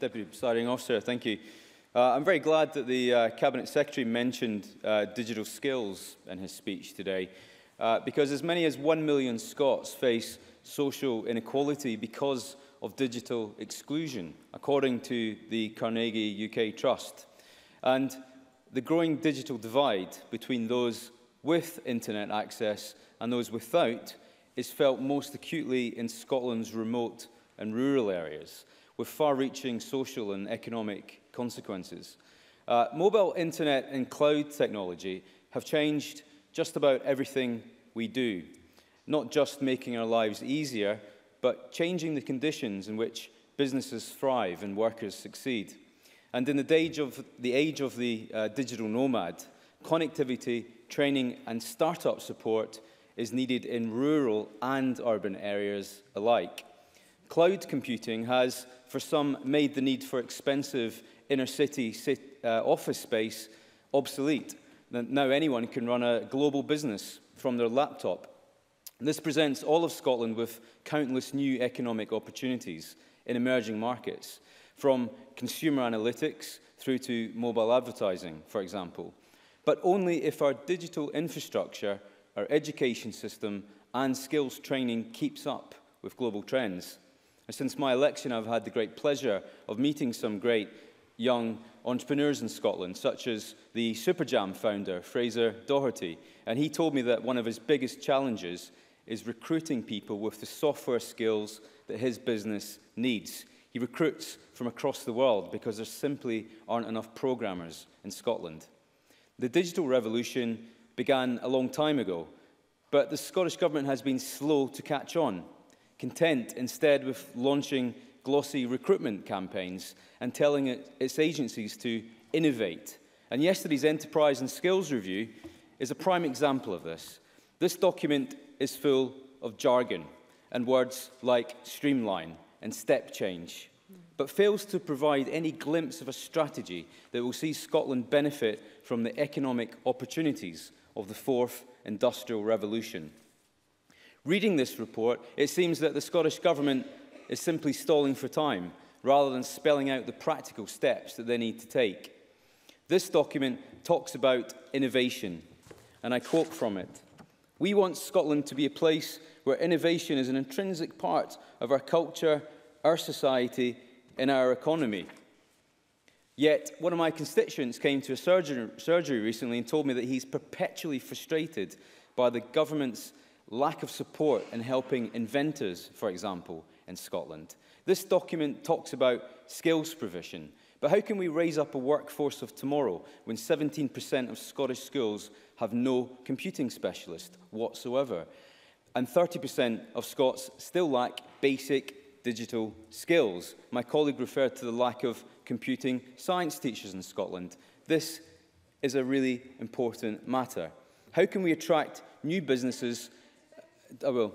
Deputy Presiding Officer, thank you. Uh, I'm very glad that the uh, Cabinet Secretary mentioned uh, digital skills in his speech today, uh, because as many as one million Scots face social inequality because of digital exclusion, according to the Carnegie UK Trust. And the growing digital divide between those with internet access and those without is felt most acutely in Scotland's remote and rural areas, with far-reaching social and economic consequences. Uh, mobile internet and cloud technology have changed just about everything we do, not just making our lives easier, but changing the conditions in which businesses thrive and workers succeed. And in the age of the, age of the uh, digital nomad, connectivity, training and startup support is needed in rural and urban areas alike. Cloud computing has, for some, made the need for expensive inner city, city uh, office space obsolete. Now anyone can run a global business from their laptop. this presents all of Scotland with countless new economic opportunities in emerging markets, from consumer analytics through to mobile advertising, for example. But only if our digital infrastructure, our education system, and skills training keeps up with global trends. And since my election, I've had the great pleasure of meeting some great young entrepreneurs in Scotland, such as the Superjam founder, Fraser Doherty. And he told me that one of his biggest challenges is recruiting people with the software skills that his business needs. He recruits from across the world because there simply aren't enough programmers in Scotland. The digital revolution began a long time ago, but the Scottish Government has been slow to catch on, content instead with launching glossy recruitment campaigns and telling it, its agencies to innovate. And yesterday's Enterprise and Skills Review is a prime example of this. This document is full of jargon and words like streamline and step change, but fails to provide any glimpse of a strategy that will see Scotland benefit from the economic opportunities of the fourth industrial revolution. Reading this report, it seems that the Scottish Government is simply stalling for time rather than spelling out the practical steps that they need to take. This document talks about innovation, and I quote from it. We want Scotland to be a place where innovation is an intrinsic part of our culture, our society, and our economy. Yet, one of my constituents came to a surgery, surgery recently and told me that he's perpetually frustrated by the government's lack of support in helping inventors, for example, in Scotland. This document talks about skills provision, but how can we raise up a workforce of tomorrow when 17% of Scottish schools have no computing specialist whatsoever? And 30% of Scots still lack basic digital skills. My colleague referred to the lack of computing science teachers in Scotland. This is a really important matter. How can we attract new businesses? I uh, will.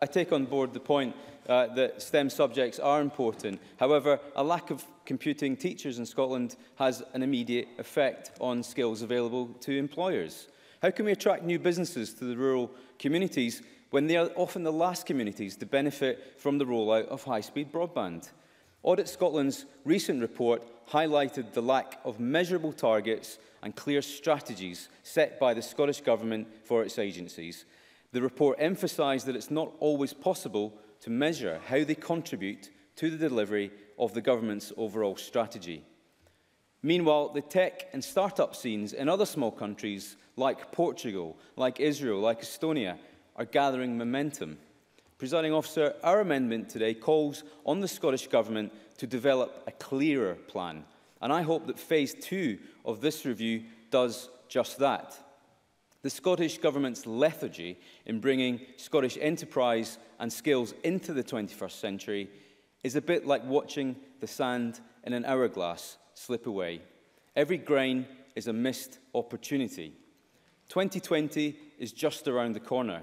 I take on board the point uh, that STEM subjects are important. However, a lack of computing teachers in Scotland has an immediate effect on skills available to employers. How can we attract new businesses to the rural communities when they are often the last communities to benefit from the rollout of high-speed broadband? Audit Scotland's recent report highlighted the lack of measurable targets and clear strategies set by the Scottish Government for its agencies. The report emphasised that it's not always possible to measure how they contribute to the delivery of the government's overall strategy. Meanwhile, the tech and startup scenes in other small countries like Portugal, like Israel, like Estonia are gathering momentum. Presiding officer, our amendment today calls on the Scottish Government to develop a clearer plan. And I hope that phase two of this review does just that the Scottish Government's lethargy in bringing Scottish enterprise and skills into the 21st century is a bit like watching the sand in an hourglass slip away. Every grain is a missed opportunity. 2020 is just around the corner.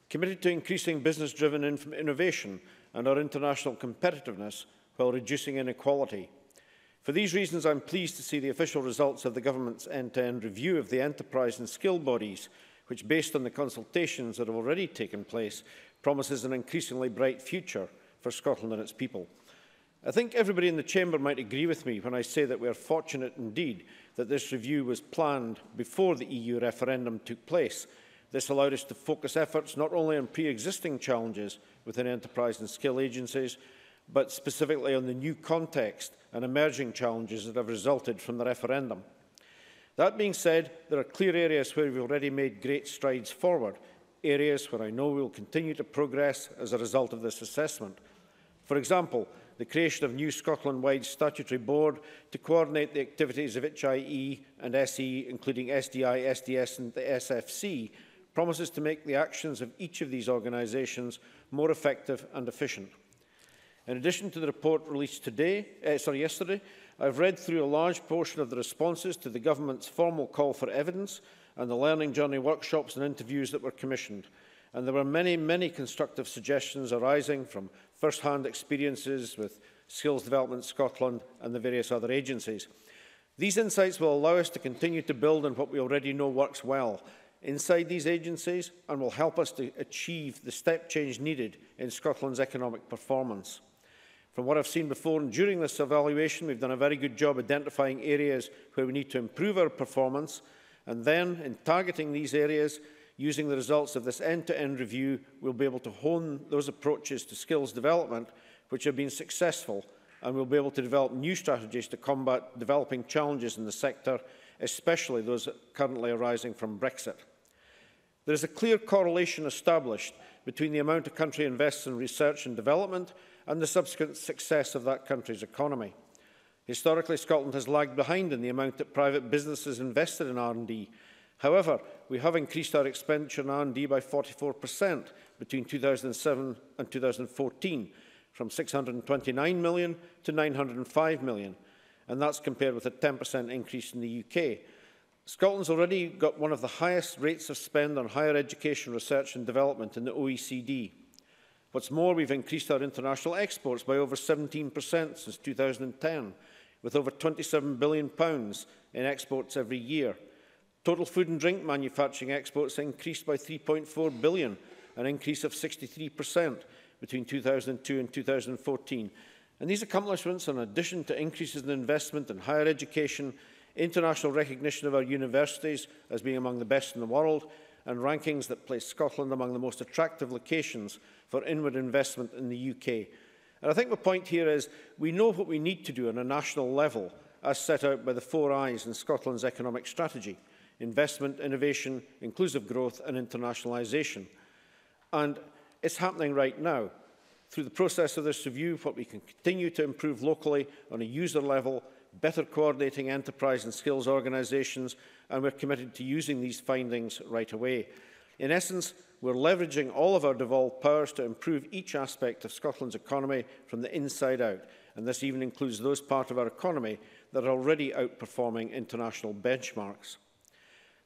committed to increasing business-driven innovation and our international competitiveness while reducing inequality. For these reasons, I'm pleased to see the official results of the Government's end-to-end -end review of the enterprise and skill bodies which, based on the consultations that have already taken place, promises an increasingly bright future for Scotland and its people. I think everybody in the Chamber might agree with me when I say that we are fortunate indeed that this review was planned before the EU referendum took place. This allowed us to focus efforts not only on pre-existing challenges within enterprise and skill agencies, but specifically on the new context and emerging challenges that have resulted from the referendum. That being said, there are clear areas where we've already made great strides forward, areas where I know we'll continue to progress as a result of this assessment. For example, the creation of new Scotland-wide statutory board to coordinate the activities of HIE and SE, including SDI, SDS and the SFC, promises to make the actions of each of these organisations more effective and efficient. In addition to the report released today, uh, sorry, yesterday, I've read through a large portion of the responses to the Government's formal call for evidence and the learning journey workshops and interviews that were commissioned. And there were many, many constructive suggestions arising from first-hand experiences with Skills Development Scotland and the various other agencies. These insights will allow us to continue to build on what we already know works well inside these agencies and will help us to achieve the step change needed in Scotland's economic performance. From what I've seen before and during this evaluation, we've done a very good job identifying areas where we need to improve our performance, and then, in targeting these areas, using the results of this end-to-end -end review, we'll be able to hone those approaches to skills development which have been successful, and we'll be able to develop new strategies to combat developing challenges in the sector, especially those currently arising from Brexit. There is a clear correlation established between the amount a country invests in research and development and the subsequent success of that country's economy. Historically, Scotland has lagged behind in the amount that private businesses invested in R&D. However, we have increased our expenditure on R&D by 44% between 2007 and 2014, from 629 million to 905 million, and that's compared with a 10% increase in the UK. Scotland's already got one of the highest rates of spend on higher education research and development in the OECD. What's more, we've increased our international exports by over 17% since 2010, with over £27 billion in exports every year. Total food and drink manufacturing exports increased by 3.4 billion, an increase of 63% between 2002 and 2014. And these accomplishments, in addition to increases in investment in higher education, international recognition of our universities as being among the best in the world, and rankings that place Scotland among the most attractive locations for inward investment in the UK. And I think the point here is we know what we need to do on a national level as set out by the four eyes in Scotland's economic strategy, investment, innovation, inclusive growth and internationalisation. And it's happening right now. Through the process of this review, what we can continue to improve locally on a user level better coordinating enterprise and skills organisations, and we're committed to using these findings right away. In essence, we're leveraging all of our devolved powers to improve each aspect of Scotland's economy from the inside out, and this even includes those parts of our economy that are already outperforming international benchmarks.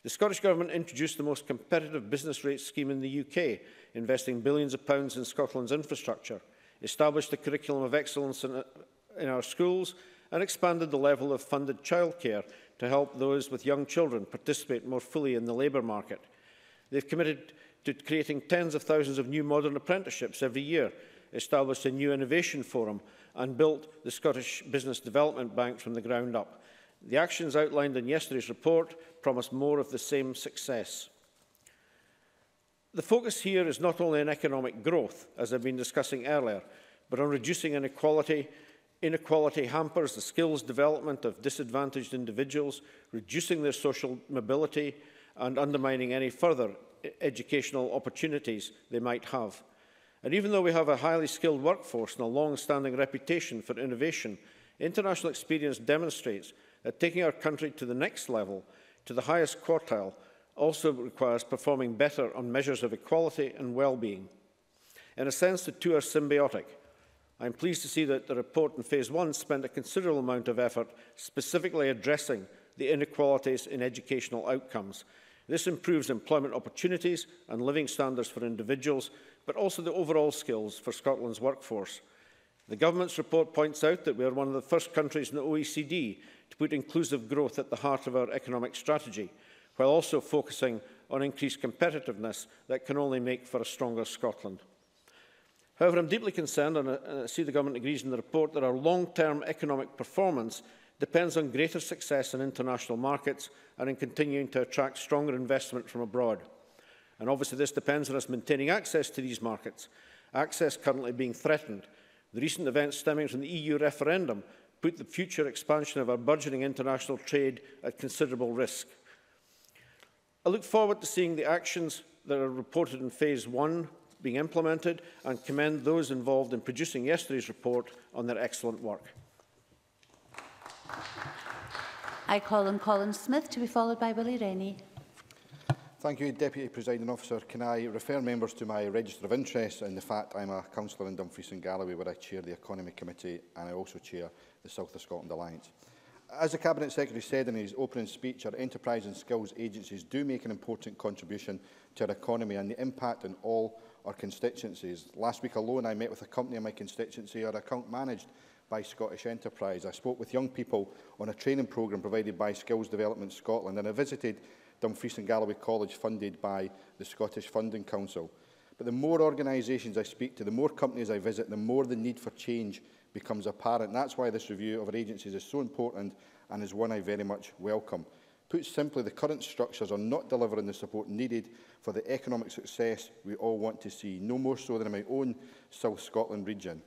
The Scottish Government introduced the most competitive business rate scheme in the UK, investing billions of pounds in Scotland's infrastructure, established the curriculum of excellence in, uh, in our schools, and expanded the level of funded childcare to help those with young children participate more fully in the labour market. They've committed to creating tens of thousands of new modern apprenticeships every year, established a new innovation forum and built the Scottish Business Development Bank from the ground up. The actions outlined in yesterday's report promise more of the same success. The focus here is not only on economic growth, as I've been discussing earlier, but on reducing inequality Inequality hampers the skills development of disadvantaged individuals, reducing their social mobility and undermining any further e-, educational opportunities they might have. And even though we have a highly skilled workforce and a long-standing reputation for innovation, international experience demonstrates that taking our country to the next level, to the highest quartile, also requires performing better on measures of equality and well-being. In a sense, the two are symbiotic – I am pleased to see that the report in Phase 1 spent a considerable amount of effort specifically addressing the inequalities in educational outcomes. This improves employment opportunities and living standards for individuals, but also the overall skills for Scotland's workforce. The Government's report points out that we are one of the first countries in the OECD to put inclusive growth at the heart of our economic strategy, while also focusing on increased competitiveness that can only make for a stronger Scotland. However, I'm deeply concerned, and I uh, uh, see the government agrees in the report, that our long-term economic performance depends on greater success in international markets and in continuing to attract stronger investment from abroad. And obviously this depends on us maintaining access to these markets, access currently being threatened. The recent events stemming from the EU referendum put the future expansion of our burgeoning international trade at considerable risk. I look forward to seeing the actions that are reported in phase one being implemented and commend those involved in producing yesterday's report on their excellent work. I call on Colin Smith to be followed by Willie Rennie. Thank you, Deputy Presiding Officer. Can I refer members to my register of interest and the fact I'm a councillor in Dumfries and Galloway where I chair the Economy Committee and I also chair the South of Scotland Alliance. As the Cabinet Secretary said in his opening speech, our enterprise and skills agencies do make an important contribution to our economy and the impact on all or constituencies. Last week alone, I met with a company in my constituency or account managed by Scottish Enterprise. I spoke with young people on a training programme provided by Skills Development Scotland, and I visited Dumfries and Galloway College funded by the Scottish Funding Council. But the more organisations I speak to, the more companies I visit, the more the need for change becomes apparent. that's why this review of our agencies is so important and is one I very much welcome. Put simply, the current structures are not delivering the support needed for the economic success we all want to see, no more so than in my own South Scotland region.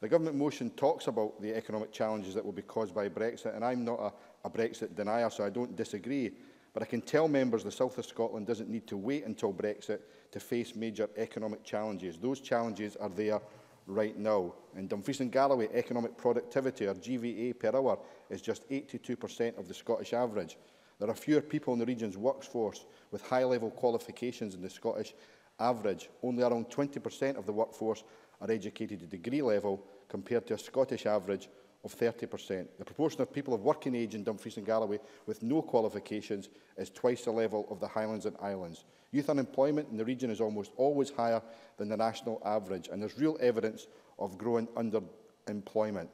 The government motion talks about the economic challenges that will be caused by Brexit, and I'm not a, a Brexit denier, so I don't disagree. But I can tell members the south of Scotland doesn't need to wait until Brexit to face major economic challenges. Those challenges are there right now. In Dumfries and Galloway, economic productivity, or GVA per hour, is just 82% of the Scottish average. There are fewer people in the region's workforce with high-level qualifications than the Scottish average. Only around 20% of the workforce are educated at degree level, compared to a Scottish average of 30%. The proportion of people of working age in Dumfries and Galloway with no qualifications is twice the level of the Highlands and Islands. Youth unemployment in the region is almost always higher than the national average, and there's real evidence of growing underemployment.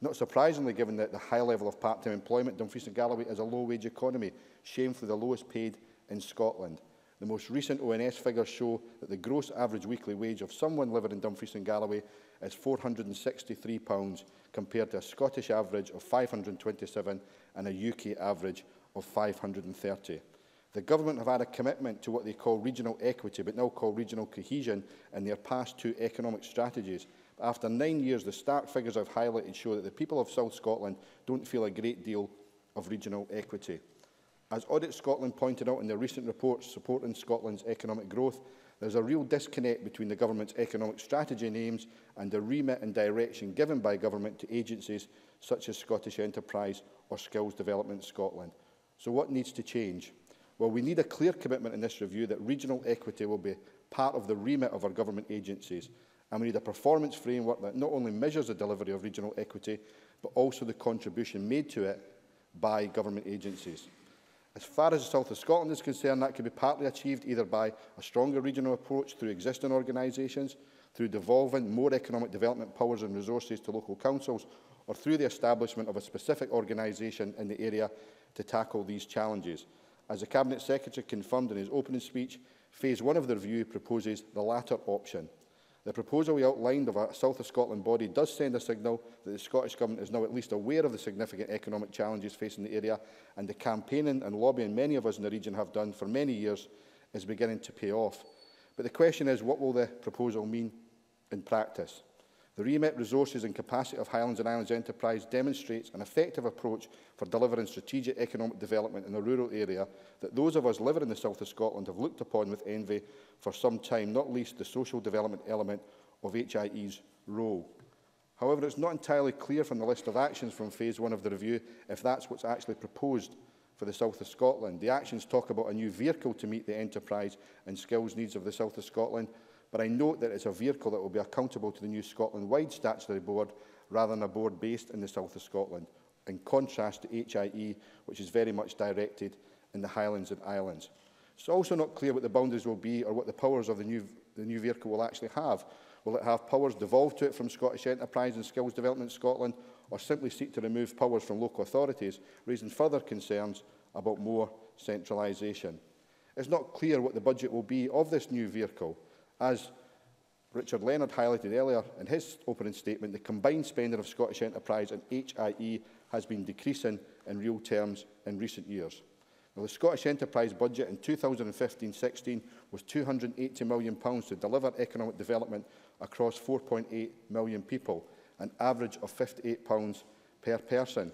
Not surprisingly, given that the high level of part-time employment, Dumfries and Galloway is a low-wage economy, shamefully the lowest paid in Scotland. The most recent ONS figures show that the gross average weekly wage of someone living in Dumfries and Galloway is £463 compared to a Scottish average of 527 and a UK average of 530. The government have had a commitment to what they call regional equity, but now call regional cohesion in their past two economic strategies, After nine years, the stark figures I've highlighted show that the people of South Scotland don't feel a great deal of regional equity. As Audit Scotland pointed out in their recent report supporting Scotland's economic growth, there's a real disconnect between the government's economic strategy and aims and the remit and direction given by government to agencies such as Scottish Enterprise or Skills Development Scotland. So what needs to change? Well, we need a clear commitment in this review that regional equity will be part of the remit of our government agencies. And we need a performance framework that not only measures the delivery of regional equity, but also the contribution made to it by government agencies. As far as the South of Scotland is concerned, that could be partly achieved either by a stronger regional approach through existing organisations, through devolving more economic development powers and resources to local councils, or through the establishment of a specific organisation in the area to tackle these challenges. As the Cabinet Secretary confirmed in his opening speech, Phase 1 of the review proposes the latter option. The proposal we outlined of a South of Scotland body does send a signal that the Scottish Government is now at least aware of the significant economic challenges facing the area and the campaigning and lobbying many of us in the region have done for many years is beginning to pay off. But the question is, what will the proposal mean in practice? The remit, resources and capacity of Highlands and Islands Enterprise demonstrates an effective approach for delivering strategic economic development in a rural area that those of us living in the south of Scotland have looked upon with envy for some time, not least the social development element of HIE's role. However, it's not entirely clear from the list of actions from Phase 1 of the review if that's what's actually proposed for the south of Scotland. The actions talk about a new vehicle to meet the enterprise and skills needs of the south of Scotland, but I note that it's a vehicle that will be accountable to the new Scotland-wide statutory board rather than a board based in the south of Scotland, in contrast to HIE, which is very much directed in the Highlands and Islands. It's also not clear what the boundaries will be or what the powers of the new, the new vehicle will actually have. Will it have powers devolved to it from Scottish Enterprise and Skills Development Scotland or simply seek to remove powers from local authorities, raising further concerns about more centralisation? It's not clear what the budget will be of this new vehicle, As Richard Leonard highlighted earlier in his opening statement, the combined spending of Scottish Enterprise and HIE has been decreasing in real terms in recent years. Now, the Scottish Enterprise budget in 2015-16 was £280 million to deliver economic development across 4.8 million people, an average of £58 per person.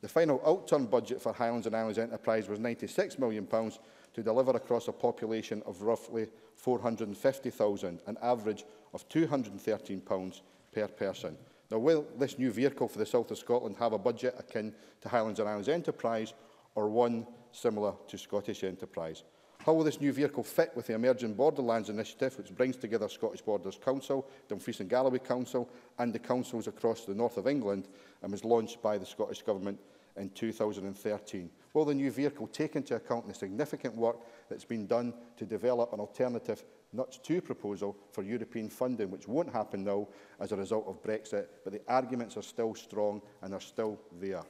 The final outturn budget for Highlands and Islands Enterprise was £96 million to deliver across a population of roughly 450,000, an average of £213 per person. Now, will this new vehicle for the South of Scotland have a budget akin to Highlands and Islands Enterprise or one similar to Scottish Enterprise? How will this new vehicle fit with the Emerging Borderlands Initiative, which brings together Scottish Borders Council, Dumfries and Galloway Council and the councils across the north of England and was launched by the Scottish Government in 2013? Will the new vehicle take into account the significant work that's been done to develop an alternative NUTS 2 proposal for European funding, which won't happen now as a result of Brexit, but the arguments are still strong and are still there.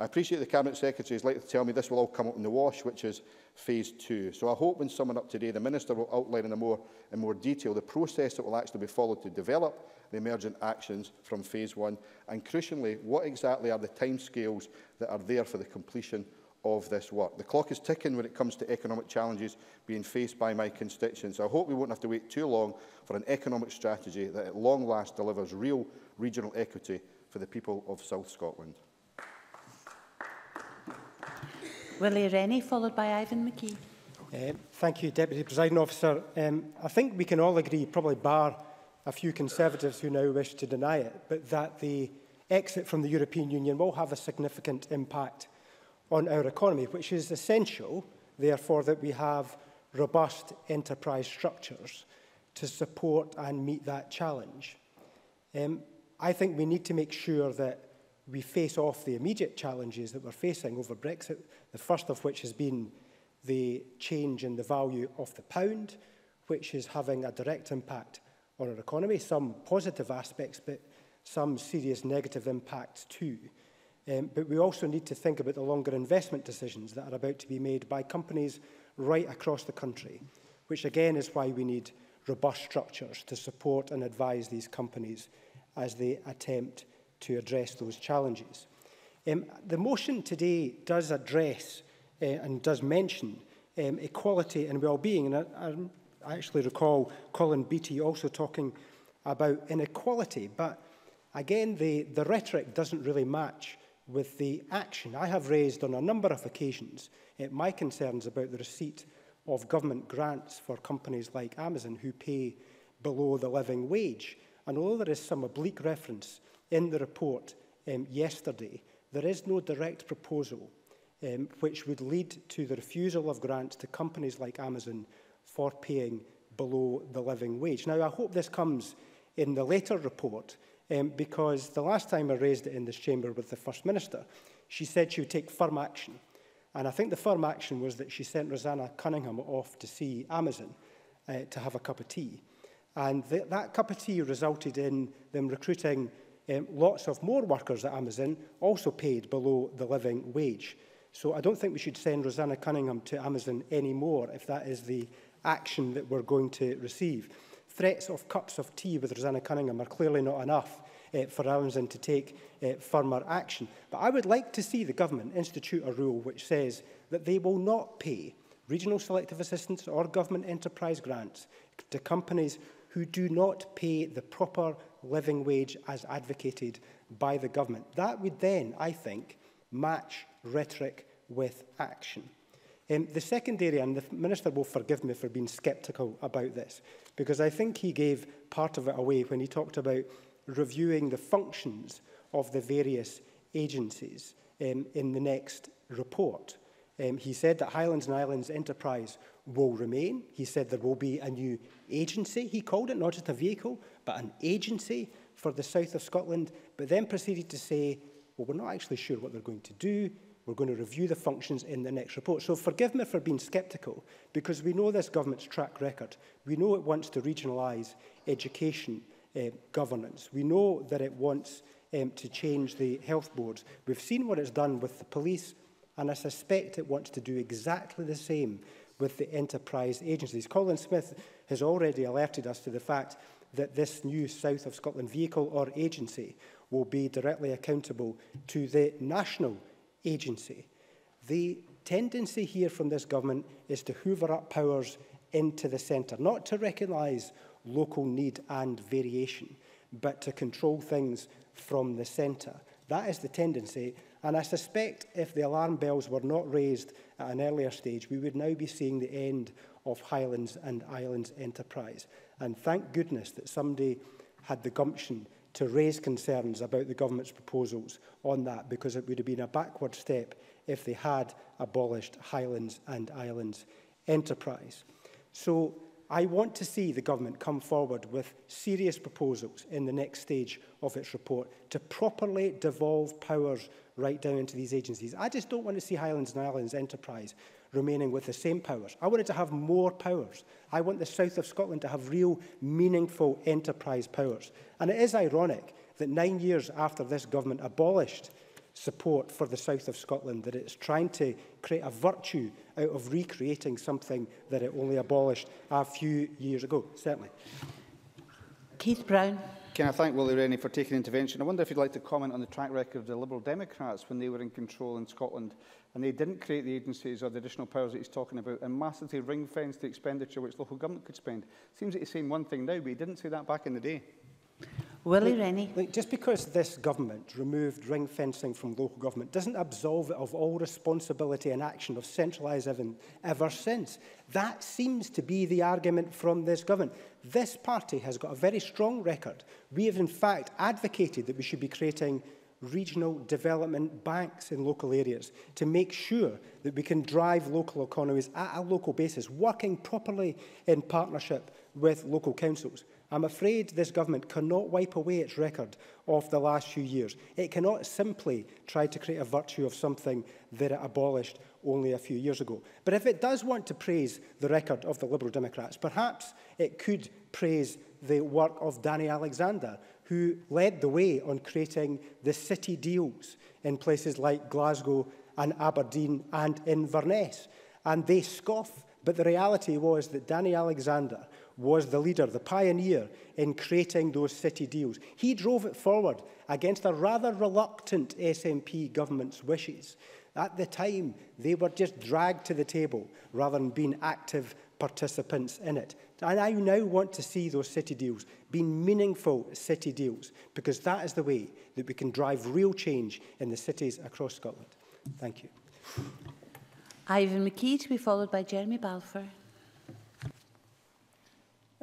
I appreciate the Cabinet Secretary is likely to tell me this will all come up in the wash, which is phase two. So I hope when someone up today, the Minister will outline in, a more, in more detail the process that will actually be followed to develop the emergent actions from phase one, and crucially, what exactly are the timescales that are there for the completion of this work. The clock is ticking when it comes to economic challenges being faced by my constituents. I hope we won't have to wait too long for an economic strategy that at long last delivers real regional equity for the people of South Scotland. Willie Rennie, followed by Ivan McKee. Uh, thank you, Deputy Presiding Officer. Um, I think we can all agree, probably bar a few Conservatives who now wish to deny it, but that the exit from the European Union will have a significant impact on our economy, which is essential, therefore, that we have robust enterprise structures to support and meet that challenge. Um, I think we need to make sure that we face off the immediate challenges that we're facing over Brexit, the first of which has been the change in the value of the pound, which is having a direct impact on our economy, some positive aspects, but some serious negative impacts too. Um, but we also need to think about the longer investment decisions that are about to be made by companies right across the country, which again is why we need robust structures to support and advise these companies as they attempt to address those challenges. Um, the motion today does address uh, and does mention um, equality and well-being. And I, I actually recall Colin Beattie also talking about inequality, but again, the, the rhetoric doesn't really match with the action. I have raised on a number of occasions uh, my concerns about the receipt of government grants for companies like Amazon who pay below the living wage. And although there is some oblique reference in the report um, yesterday, there is no direct proposal um, which would lead to the refusal of grants to companies like Amazon for paying below the living wage. Now, I hope this comes in the later report um, because the last time I raised it in this chamber with the First Minister, she said she would take firm action. And I think the firm action was that she sent Rosanna Cunningham off to see Amazon uh, to have a cup of tea. And th that cup of tea resulted in them recruiting um, lots of more workers at Amazon, also paid below the living wage. So I don't think we should send Rosanna Cunningham to Amazon anymore if that is the action that we're going to receive threats of cups of tea with Rosanna Cunningham are clearly not enough uh, for Amazon to take uh, firmer action. But I would like to see the government institute a rule which says that they will not pay regional selective assistance or government enterprise grants to companies who do not pay the proper living wage as advocated by the government. That would then, I think, match rhetoric with action. Um, the second area, and the Minister will forgive me for being sceptical about this, because I think he gave part of it away when he talked about reviewing the functions of the various agencies um, in the next report. Um, he said that Highlands and Islands Enterprise will remain. He said there will be a new agency, he called it, not just a vehicle, but an agency for the south of Scotland, but then proceeded to say, well, we're not actually sure what they're going to do. We're going to review the functions in the next report. So forgive me for being sceptical, because we know this government's track record. We know it wants to regionalise education uh, governance. We know that it wants um, to change the health boards. We've seen what it's done with the police, and I suspect it wants to do exactly the same with the enterprise agencies. Colin Smith has already alerted us to the fact that this new South of Scotland vehicle or agency will be directly accountable to the national agency. The tendency here from this government is to hoover up powers into the centre, not to recognise local need and variation, but to control things from the centre. That is the tendency, and I suspect if the alarm bells were not raised at an earlier stage, we would now be seeing the end of Highlands and Islands enterprise. And thank goodness that somebody had the gumption to raise concerns about the government's proposals on that because it would have been a backward step if they had abolished Highlands and Islands enterprise. So I want to see the government come forward with serious proposals in the next stage of its report to properly devolve powers right down into these agencies. I just don't want to see Highlands and Islands enterprise remaining with the same powers. I wanted to have more powers. I want the south of Scotland to have real, meaningful enterprise powers. And it is ironic that nine years after this government abolished support for the south of Scotland, that it's trying to create a virtue out of recreating something that it only abolished a few years ago, certainly. Keith Brown. Can I thank Willie Rennie for taking intervention? I wonder if you'd like to comment on the track record of the Liberal Democrats when they were in control in Scotland and they didn't create the agencies or the additional powers that he's talking about and massively ring-fenced the expenditure which local government could spend. Seems that he's saying one thing now, but he didn't say that back in the day. Willie look, Rennie. Look, just because this government removed ring fencing from local government doesn't absolve it of all responsibility and action of even ever since. That seems to be the argument from this government. This party has got a very strong record. We have in fact advocated that we should be creating regional development banks in local areas to make sure that we can drive local economies at a local basis, working properly in partnership with local councils. I'm afraid this government cannot wipe away its record of the last few years. It cannot simply try to create a virtue of something that it abolished only a few years ago. But if it does want to praise the record of the Liberal Democrats, perhaps it could praise the work of Danny Alexander, who led the way on creating the city deals in places like Glasgow and Aberdeen and Inverness. And they scoff, but the reality was that Danny Alexander was the leader, the pioneer in creating those city deals. He drove it forward against a rather reluctant SNP government's wishes. At the time, they were just dragged to the table rather than being active participants in it. And I now want to see those city deals being meaningful city deals, because that is the way that we can drive real change in the cities across Scotland. Thank you. Ivan McKee to be followed by Jeremy Balfour.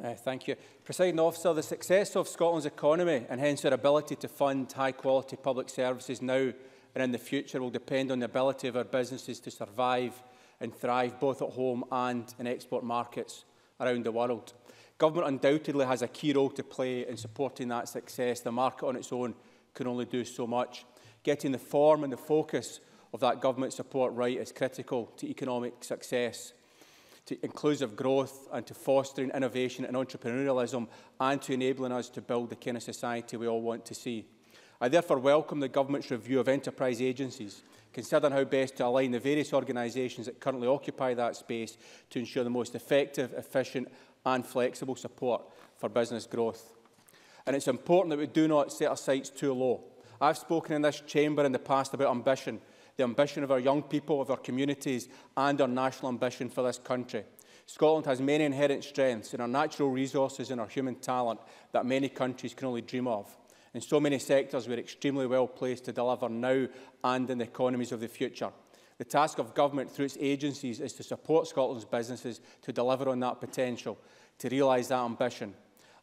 Uh, thank you. Presiding officer, the success of Scotland's economy and hence our ability to fund high quality public services now and in the future will depend on the ability of our businesses to survive and thrive both at home and in export markets around the world. Government undoubtedly has a key role to play in supporting that success. The market on its own can only do so much. Getting the form and the focus of that government support right is critical to economic success, to inclusive growth and to fostering innovation and entrepreneurialism and to enabling us to build the kind of society we all want to see. I therefore welcome the government's review of enterprise agencies considering how best to align the various organisations that currently occupy that space to ensure the most effective, efficient and flexible support for business growth. And it's important that we do not set our sights too low. I've spoken in this chamber in the past about ambition, the ambition of our young people, of our communities and our national ambition for this country. Scotland has many inherent strengths in our natural resources and our human talent that many countries can only dream of. In so many sectors, we're extremely well placed to deliver now and in the economies of the future. The task of government through its agencies is to support Scotland's businesses to deliver on that potential, to realise that ambition,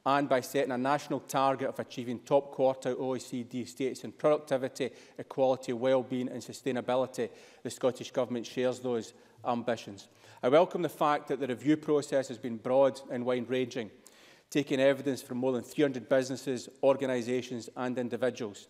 and by setting a national target of achieving top quartile OECD states in productivity, equality, well-being and sustainability, the Scottish Government shares those ambitions. I welcome the fact that the review process has been broad and wide-ranging taking evidence from more than 300 businesses, organisations and individuals.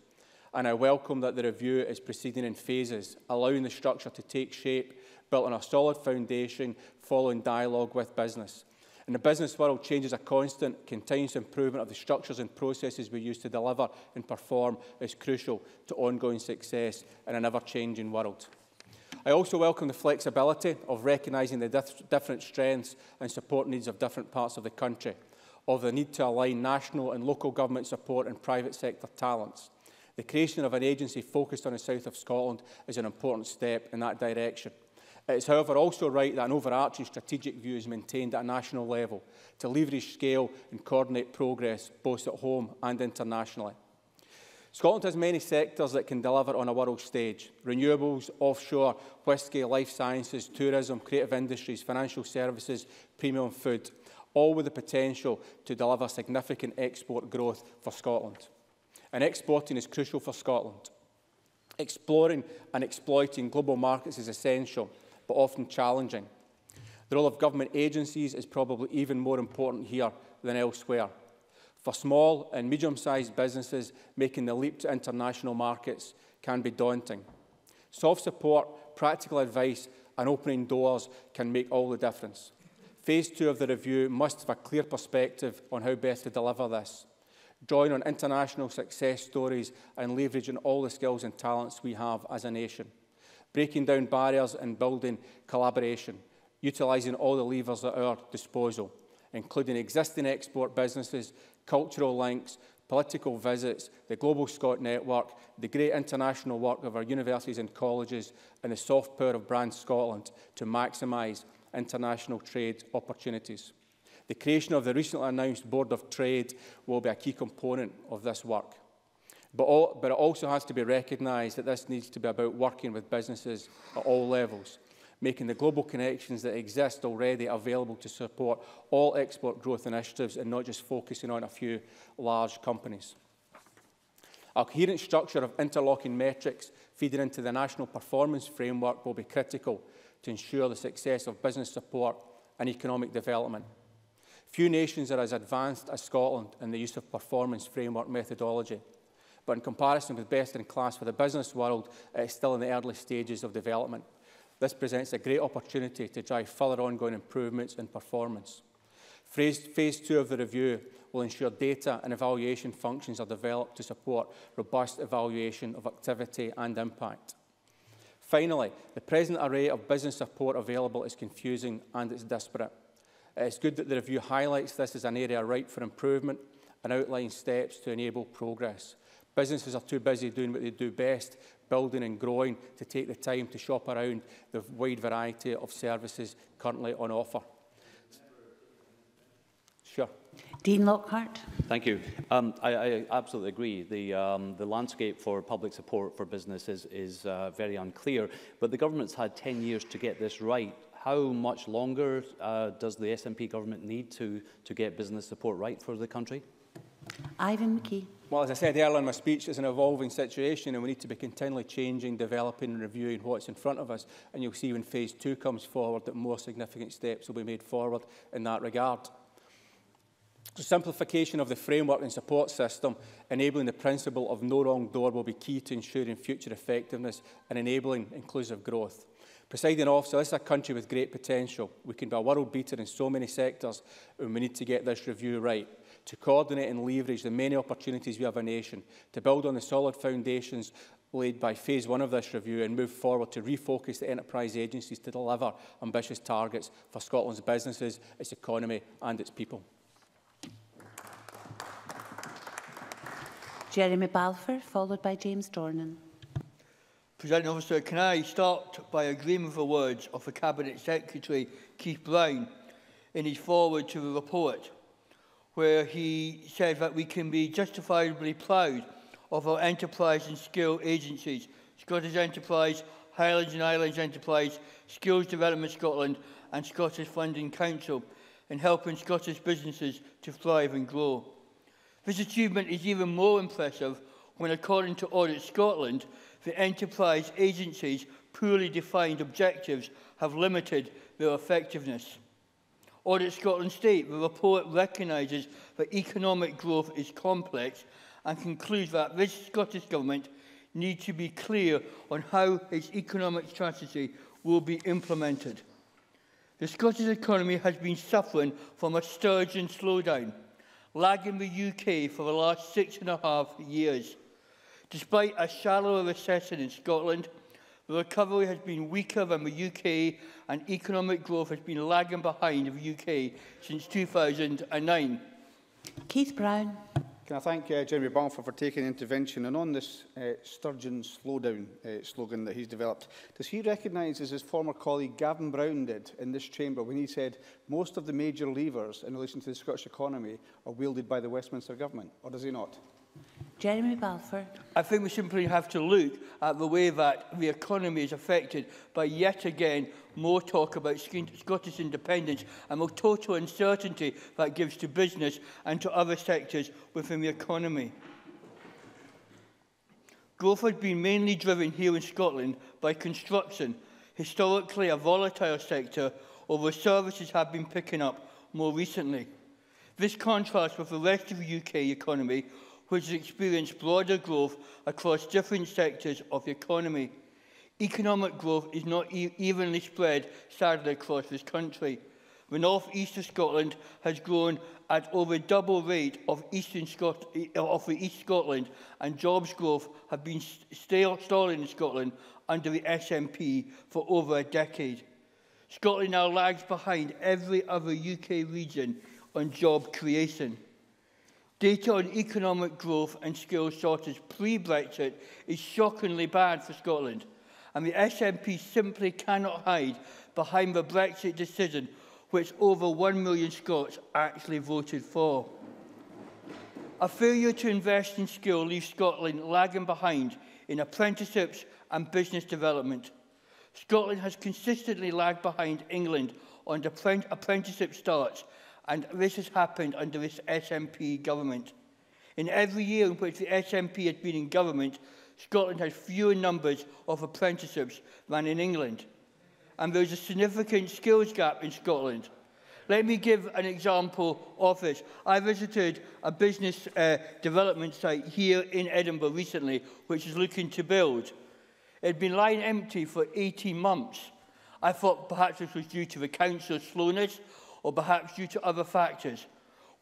And I welcome that the review is proceeding in phases, allowing the structure to take shape, built on a solid foundation following dialogue with business. In the business world, change is a constant, continuous improvement of the structures and processes we use to deliver and perform is crucial to ongoing success in an ever-changing world. I also welcome the flexibility of recognising the dif different strengths and support needs of different parts of the country of the need to align national and local government support and private sector talents. The creation of an agency focused on the south of Scotland is an important step in that direction. It is, however, also right that an overarching strategic view is maintained at a national level to leverage scale and coordinate progress both at home and internationally. Scotland has many sectors that can deliver on a world stage. Renewables, offshore, whisky, life sciences, tourism, creative industries, financial services, premium food – all with the potential to deliver significant export growth for Scotland. And exporting is crucial for Scotland. Exploring and exploiting global markets is essential, but often challenging. The role of government agencies is probably even more important here than elsewhere. For small and medium-sized businesses, making the leap to international markets can be daunting. Soft support, practical advice and opening doors can make all the difference. Phase two of the review must have a clear perspective on how best to deliver this, drawing on international success stories and leveraging all the skills and talents we have as a nation, breaking down barriers and building collaboration, utilising all the levers at our disposal, including existing export businesses, cultural links, political visits, the Global Scot Network, the great international work of our universities and colleges, and the soft power of Brand Scotland to maximise international trade opportunities. The creation of the recently announced Board of Trade will be a key component of this work. But, all, but it also has to be recognised that this needs to be about working with businesses at all levels, making the global connections that exist already available to support all export growth initiatives and not just focusing on a few large companies. A coherent structure of interlocking metrics feeding into the national performance framework will be critical to ensure the success of business support and economic development. Few nations are as advanced as Scotland in the use of performance framework methodology, but in comparison with best in class for the business world, it is still in the early stages of development. This presents a great opportunity to drive further ongoing improvements in performance. Phase, phase two of the review will ensure data and evaluation functions are developed to support robust evaluation of activity and impact. Finally, the present array of business support available is confusing and it's disparate. It's good that the review highlights this as an area ripe for improvement and outlines steps to enable progress. Businesses are too busy doing what they do best, building and growing, to take the time to shop around the wide variety of services currently on offer. Sure. Dean Lockhart. Thank you. Um, I, I, absolutely agree. The, um, the, landscape for public support for business is, is uh, very unclear, but the government's had 10 years to get this right. How much longer uh, does the SNP government need to, to get business support right for the country? Ivan McKee. Well, as I said earlier in my speech, it's an evolving situation and we need to be continually changing, developing and reviewing what's in front of us. And you'll see when phase two comes forward that more significant steps will be made forward in that regard. Simplification of the framework and support system, enabling the principle of no wrong door will be key to ensuring future effectiveness and enabling inclusive growth. Presiding officer, this is a country with great potential. We can be a world beater in so many sectors, and we need to get this review right to coordinate and leverage the many opportunities we have as a nation, to build on the solid foundations laid by phase one of this review and move forward to refocus the enterprise agencies to deliver ambitious targets for Scotland's businesses, its economy and its people. Jeremy Balfour, followed by James Dornan. Presiding Officer, can I start by agreeing with the words of the Cabinet Secretary Keith Brown in his forward to the report, where he said that we can be justifiably proud of our enterprise and skill agencies, Scottish Enterprise, Highlands and Islands Enterprise, Skills Development Scotland and Scottish Funding Council in helping Scottish businesses to thrive and grow. This achievement is even more impressive when, according to Audit Scotland, the enterprise agency's poorly defined objectives have limited their effectiveness. Audit Scotland state the report recognises that economic growth is complex and concludes that this Scottish Government needs to be clear on how its economic strategy will be implemented. The Scottish economy has been suffering from a sturgeon slowdown – lagging the UK for the last six and a half years. Despite a shallower recession in Scotland, the recovery has been weaker than the UK and economic growth has been lagging behind the UK since 2009. Keith Brown. Can I thank uh, Jeremy Balfour for taking the intervention and on this uh, Sturgeon slowdown uh, slogan that he's developed, does he recognise, as his former colleague Gavin Brown did in this chamber, when he said most of the major levers in relation to the Scottish economy are wielded by the Westminster Government, or does he not? Jeremy Balfour. I think we simply have to look at the way that the economy is affected by yet again more talk about Scottish independence and the total uncertainty that gives to business and to other sectors within the economy. Growth has been mainly driven here in Scotland by construction, historically a volatile sector, although services have been picking up more recently. This contrasts with the rest of the UK economy, which has experienced broader growth across different sectors of the economy. Economic growth is not e evenly spread, sadly, across this country. The north east of Scotland has grown at over double rate of, Eastern Scot of the East Scotland and jobs growth have been st stalling in Scotland under the SNP for over a decade. Scotland now lags behind every other UK region on job creation. Data on economic growth and skills shortage pre-Brexit is shockingly bad for Scotland, and the SNP simply cannot hide behind the Brexit decision, which over 1 million Scots actually voted for. A failure to invest in skill leaves Scotland lagging behind in apprenticeships and business development. Scotland has consistently lagged behind England on apprenticeship starts And this has happened under this SNP government. In every year in which the SNP has been in government, Scotland has fewer numbers of apprenticeships than in England. And there's a significant skills gap in Scotland. Let me give an example of this. I visited a business uh, development site here in Edinburgh recently, which is looking to build. It had been lying empty for 18 months. I thought perhaps this was due to the council's slowness or perhaps due to other factors.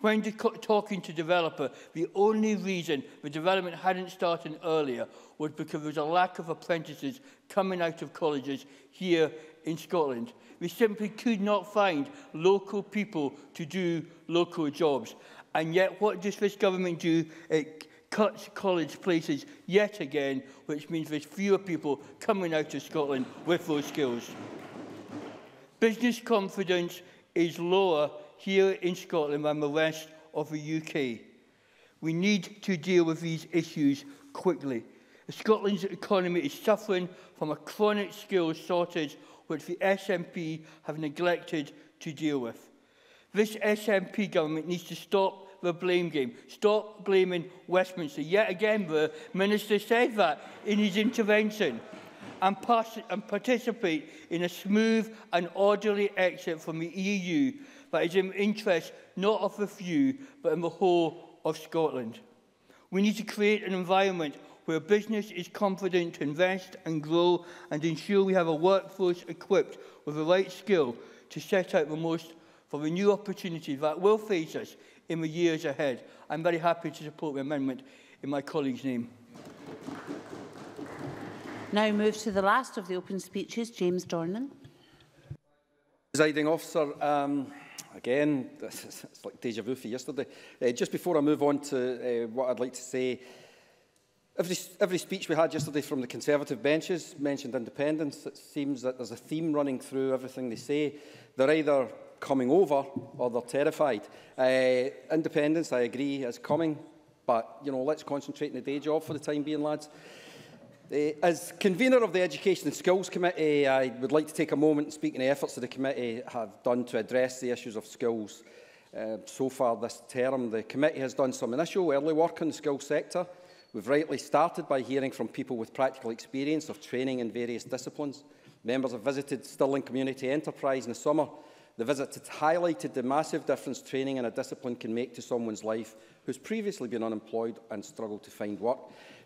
When talking to developer, the only reason the development hadn't started earlier was because there was a lack of apprentices coming out of colleges here in Scotland. We simply could not find local people to do local jobs. And yet, what does this government do? It cuts college places yet again, which means there's fewer people coming out of Scotland with those skills. Business confidence is lower here in Scotland than the rest of the UK. We need to deal with these issues quickly. Scotland's economy is suffering from a chronic skills shortage which the SNP have neglected to deal with. This SNP government needs to stop the blame game. Stop blaming Westminster. Yet again, the minister said that in his intervention and, and participate in a smooth and orderly exit from the EU that is in the interest not of a few, but in the whole of Scotland. We need to create an environment where business is confident to invest and grow and ensure we have a workforce equipped with the right skill to set out the most for the new opportunities that will face us in the years ahead. I'm very happy to support the amendment in my colleague's name. now move to the last of the open speeches, James Dornan. Presiding officer, um, again, is, it's like deja vu for yesterday. Uh, just before I move on to uh, what I'd like to say, every, every speech we had yesterday from the Conservative benches mentioned independence. It seems that there's a theme running through everything they say. They're either coming over or they're terrified. Uh, independence, I agree, is coming, but you know, let's concentrate on the day job for the time being, lads. Uh, as convener of the Education and Skills Committee, I would like to take a moment and speak on the efforts that the committee have done to address the issues of skills uh, so far this term. The committee has done some initial early work in the skills sector. We've rightly started by hearing from people with practical experience of training in various disciplines. Members have visited Stirling Community Enterprise in the summer. The visit highlighted the massive difference training in a discipline can make to someone's life who's previously been unemployed and struggled to find work.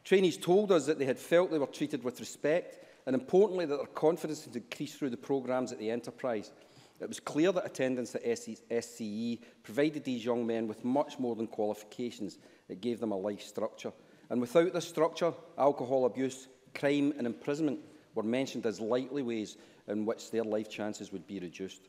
Trainees told us that they had felt they were treated with respect and importantly that their confidence had increased through the programmes at the enterprise. It was clear that attendance at SCE e provided these young men with much more than qualifications. It gave them a life structure. And without this structure, alcohol abuse, crime and imprisonment were mentioned as likely ways in which their life chances would be reduced.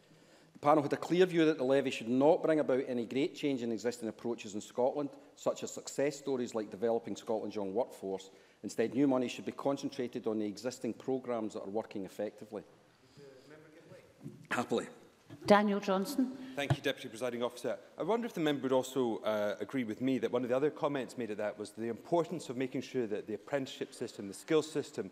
The panel had a clear view that the levy should not bring about any great change in existing approaches in Scotland, such as success stories like developing Scotland's young workforce. Instead, new money should be concentrated on the existing programmes that are working effectively. Happily. Daniel Johnson. Thank you, Deputy Presiding Officer. I wonder if the member would also uh, agree with me that one of the other comments made at that was the importance of making sure that the apprenticeship system, the skills system,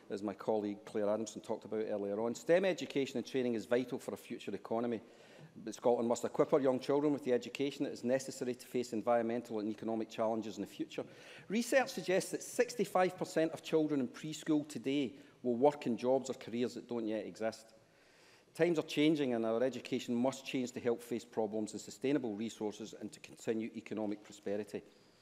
as my colleague Claire Adamson talked about earlier on. STEM education and training is vital for a future economy. But Scotland must equip our young children with the education that is necessary to face environmental and economic challenges in the future. Research suggests that 65% of children in preschool today will work in jobs or careers that don't yet exist. Times are changing and our education must change to help face problems and sustainable resources and to continue economic prosperity.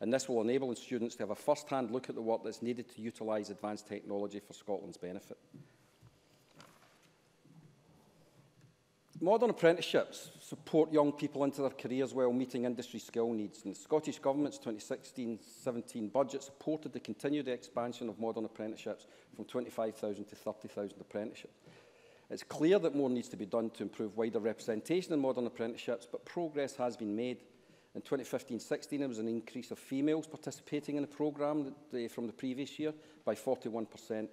and this will enable students to have a first-hand look at the work that's needed to utilise advanced technology for Scotland's benefit. Modern apprenticeships support young people into their careers while meeting industry skill needs, and the Scottish Government's 2016-17 budget supported the continued expansion of modern apprenticeships from 25,000 to 30,000 apprenticeships. It's clear that more needs to be done to improve wider representation in modern apprenticeships, but progress has been made. In 2015-16, there was an increase of females participating in the programme the, from the previous year by 41%. There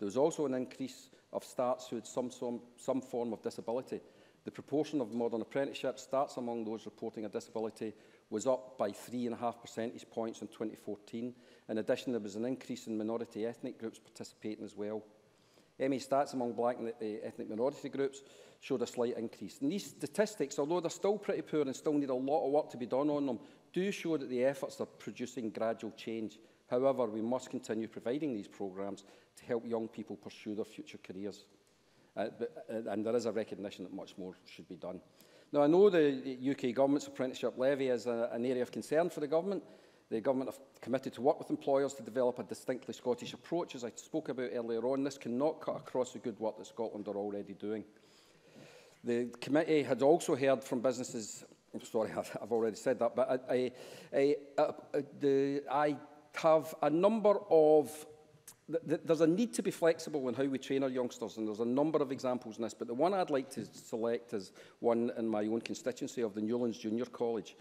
was also an increase of starts who had some, some, some form of disability. The proportion of modern apprenticeship starts among those reporting a disability was up by 3.5 percentage points in 2014. In addition, there was an increase in minority ethnic groups participating as well. ME stats among black and eh, ethnic minority groups showed a slight increase. And these statistics, although they're still pretty poor and still need a lot of work to be done on them, do show that the efforts are producing gradual change. However, we must continue providing these programmes to help young people pursue their future careers. Uh, but, uh, and there is a recognition that much more should be done. Now, I know the UK government's apprenticeship levy is a, an area of concern for the government, The government have committed to work with employers to develop a distinctly Scottish approach, as I spoke about earlier on. This cannot cut across the good work that Scotland are already doing. The committee had also heard from businesses... I'm sorry, I've already said that, but I, I, I, uh, the, I have a number of th there's a need to be flexible in how we train our youngsters, and there's a number of examples in this, but the one I'd like to select is one in my own constituency of the Newlands Junior College.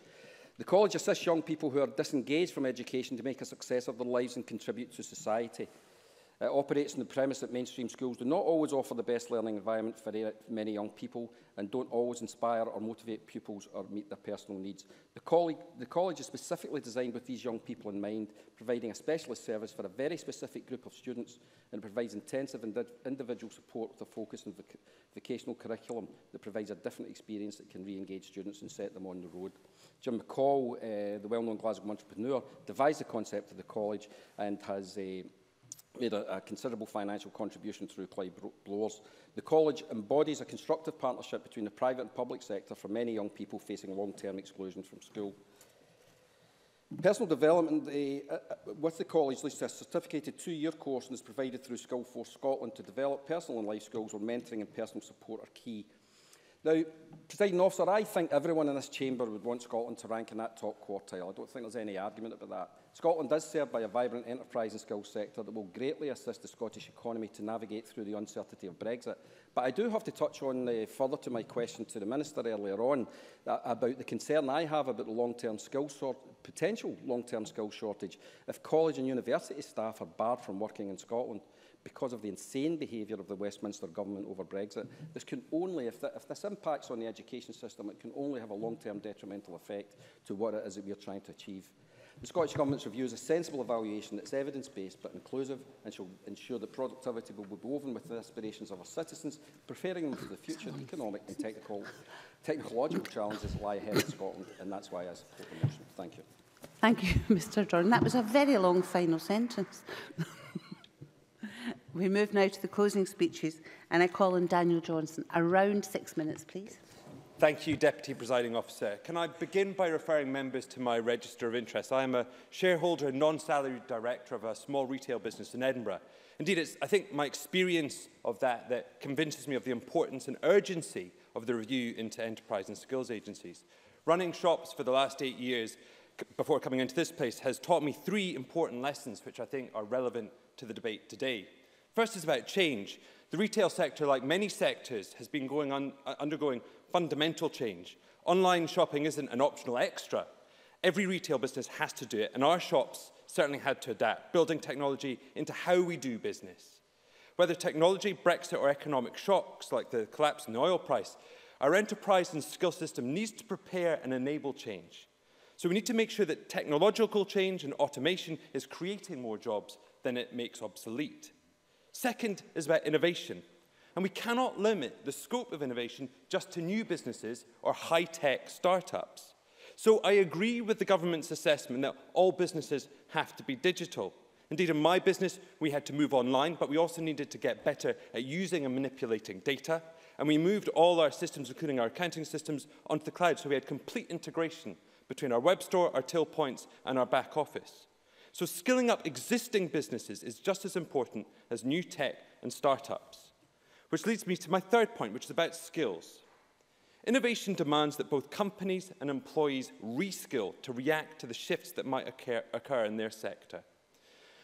The college assists young people who are disengaged from education to make a success of their lives and contribute to society. It operates on the premise that mainstream schools do not always offer the best learning environment for many young people and don't always inspire or motivate pupils or meet their personal needs. The, coll the college is specifically designed with these young people in mind, providing a specialist service for a very specific group of students and provides intensive indi individual support with a focus on voc vocational curriculum that provides a different experience that can re-engage students and set them on the road. Jim McCall, uh, the well-known Glasgow entrepreneur, devised the concept of the college and has uh, made a, a considerable financial contribution through Clyde Blores. The college embodies a constructive partnership between the private and public sector for many young people facing long-term exclusion from school. Personal development eh, uh, uh, with the college leads to a certificated two-year course and is provided through Skillforce Scotland to develop personal and life skills where mentoring and personal support are key. Now, presiding officer, I think everyone in this chamber would want Scotland to rank in that top quartile. I don't think there's any argument about that. Scotland is served by a vibrant enterprise and skills sector that will greatly assist the Scottish economy to navigate through the uncertainty of Brexit. But I do have to touch on uh, further to my question to the Minister earlier on that, uh, about the concern I have about the long-term skill sort potential long-term skill shortage if college and university staff are barred from working in Scotland because of the insane behaviour of the Westminster government over Brexit. This can only, if, th if this impacts on the education system, it can only have a long-term detrimental effect to what it is that we are trying to achieve. The Scottish Government's review is a sensible evaluation that's evidence-based but inclusive and shall ensure that productivity will be woven with the aspirations of our citizens, preparing them for the future economic and technical, technological challenges that lie ahead of Scotland, and that's why I support the motion. Thank you. Thank you, Mr Jordan. That was a very long final sentence. We move now to the closing speeches and I call on Daniel Johnson. Around six minutes, please. Thank you, Deputy Presiding Officer. Can I begin by referring members to my register of interest? I am a shareholder and non-salaried director of a small retail business in Edinburgh. Indeed, it's, I think, my experience of that that convinces me of the importance and urgency of the review into enterprise and skills agencies. Running shops for the last eight years before coming into this place has taught me three important lessons which I think are relevant to the debate today. First is about change. The retail sector, like many sectors, has been going uh, undergoing fundamental change. Online shopping isn't an optional extra. Every retail business has to do it, and our shops certainly had to adapt, building technology into how we do business. Whether technology, Brexit or economic shocks like the collapse in the oil price, our enterprise and skill system needs to prepare and enable change. So we need to make sure that technological change and automation is creating more jobs than it makes obsolete. Second is about innovation. And we cannot limit the scope of innovation just to new businesses or high-tech startups. So I agree with the government's assessment that all businesses have to be digital. Indeed, in my business, we had to move online, but we also needed to get better at using and manipulating data. And we moved all our systems, including our accounting systems, onto the cloud, so we had complete integration between our web store, our till points, and our back office. So skilling up existing businesses is just as important as new tech and startups. Which leads me to my third point, which is about skills. Innovation demands that both companies and employees reskill to react to the shifts that might occur, occur in their sector.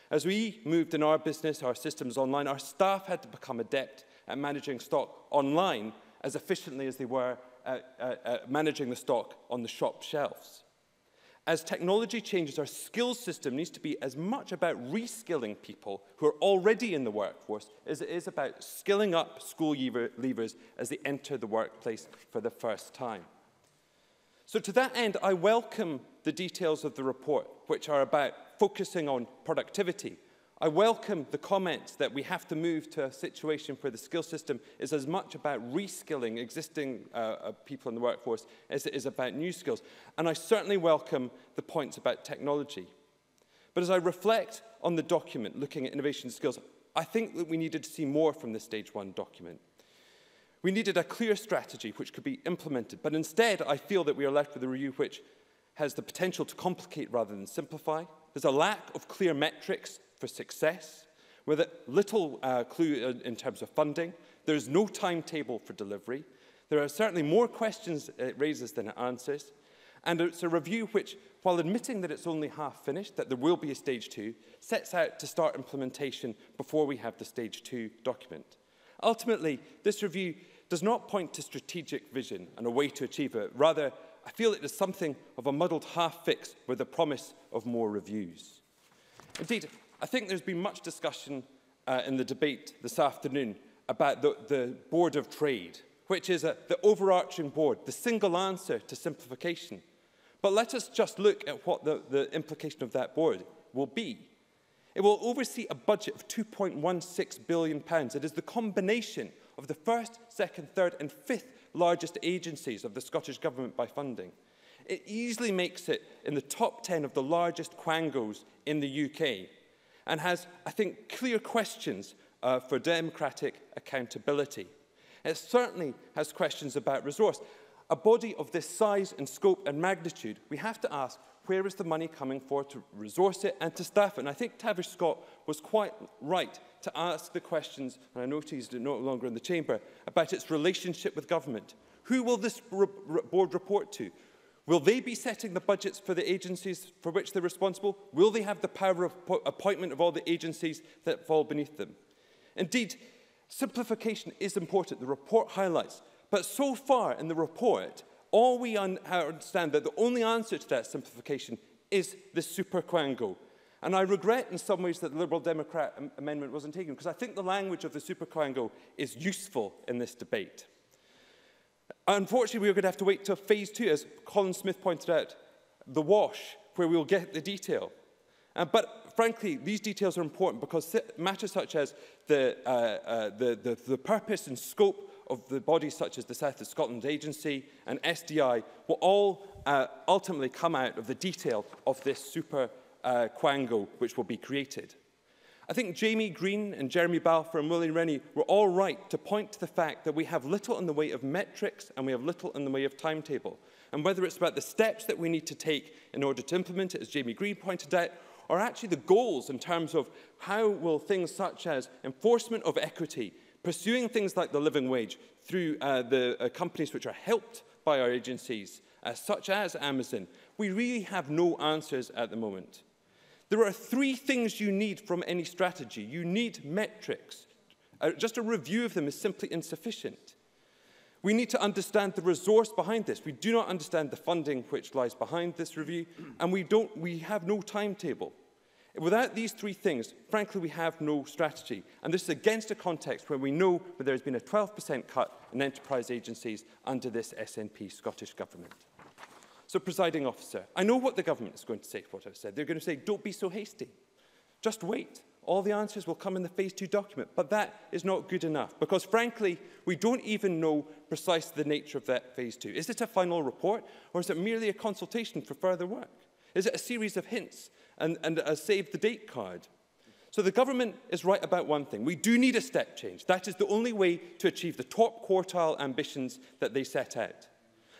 As we moved in our business, our systems online, our staff had to become adept at managing stock online as efficiently as they were at, at, at managing the stock on the shop shelves. As technology changes, our skills system needs to be as much about reskilling people who are already in the workforce as it is about skilling up school leavers as they enter the workplace for the first time. So to that end, I welcome the details of the report, which are about focusing on productivity, I welcome the comment that we have to move to a situation where the skill system is as much about reskilling existing uh, uh, people in the workforce as it is about new skills. And I certainly welcome the points about technology. But as I reflect on the document looking at innovation skills, I think that we needed to see more from the stage one document. We needed a clear strategy which could be implemented, but instead I feel that we are left with a review which has the potential to complicate rather than simplify. There's a lack of clear metrics for success, with little uh, clue in terms of funding. There's no timetable for delivery. There are certainly more questions it raises than it answers. And it's a review which, while admitting that it's only half finished, that there will be a stage two, sets out to start implementation before we have the stage two document. Ultimately, this review does not point to strategic vision and a way to achieve it. Rather, I feel it is something of a muddled half-fix with a promise of more reviews. Indeed, I think there's been much discussion uh, in the debate this afternoon about the, the Board of Trade, which is a, the overarching board, the single answer to simplification. But let us just look at what the, the implication of that board will be. It will oversee a budget of £2.16 billion. Pounds. It is the combination of the first, second, third and fifth largest agencies of the Scottish Government by funding. It easily makes it in the top 10 of the largest quangos in the UK. and has, I think, clear questions uh, for democratic accountability. It certainly has questions about resource. A body of this size and scope and magnitude, we have to ask, where is the money coming for to resource it and to staff it? And I think Tavish Scott was quite right to ask the questions, and I notice he's no longer in the chamber, about its relationship with government. Who will this re board report to? Will they be setting the budgets for the agencies for which they're responsible? Will they have the power of appointment of all the agencies that fall beneath them? Indeed, simplification is important, the report highlights. But so far in the report, all we un understand that the only answer to that simplification is the superquango. And I regret in some ways that the Liberal Democrat amendment wasn't taken, because I think the language of the superquango is useful in this debate. Unfortunately, we're going to have to wait till phase two, as Colin Smith pointed out, the wash, where we'll get the detail. Uh, but frankly, these details are important because matters such as the, uh, uh, the, the, the purpose and scope of the bodies such as the South of Scotland Agency and SDI will all uh, ultimately come out of the detail of this super uh, quango which will be created. I think Jamie Green and Jeremy Balfour and William Rennie were all right to point to the fact that we have little in the way of metrics and we have little in the way of timetable. And whether it's about the steps that we need to take in order to implement it, as Jamie Green pointed out, or actually the goals in terms of how will things such as enforcement of equity, pursuing things like the living wage through uh, the uh, companies which are helped by our agencies, uh, such as Amazon, we really have no answers at the moment. There are three things you need from any strategy. You need metrics. Uh, just a review of them is simply insufficient. We need to understand the resource behind this. We do not understand the funding which lies behind this review, and we, don't, we have no timetable. Without these three things, frankly, we have no strategy. And this is against a context where we know that there has been a 12% cut in enterprise agencies under this SNP Scottish Government. So, presiding officer, I know what the government is going to say what I've said. They're going to say, don't be so hasty. Just wait. All the answers will come in the phase two document. But that is not good enough because, frankly, we don't even know precisely the nature of that phase two. Is it a final report or is it merely a consultation for further work? Is it a series of hints and, and a save the date card? So the government is right about one thing. We do need a step change. That is the only way to achieve the top quartile ambitions that they set out.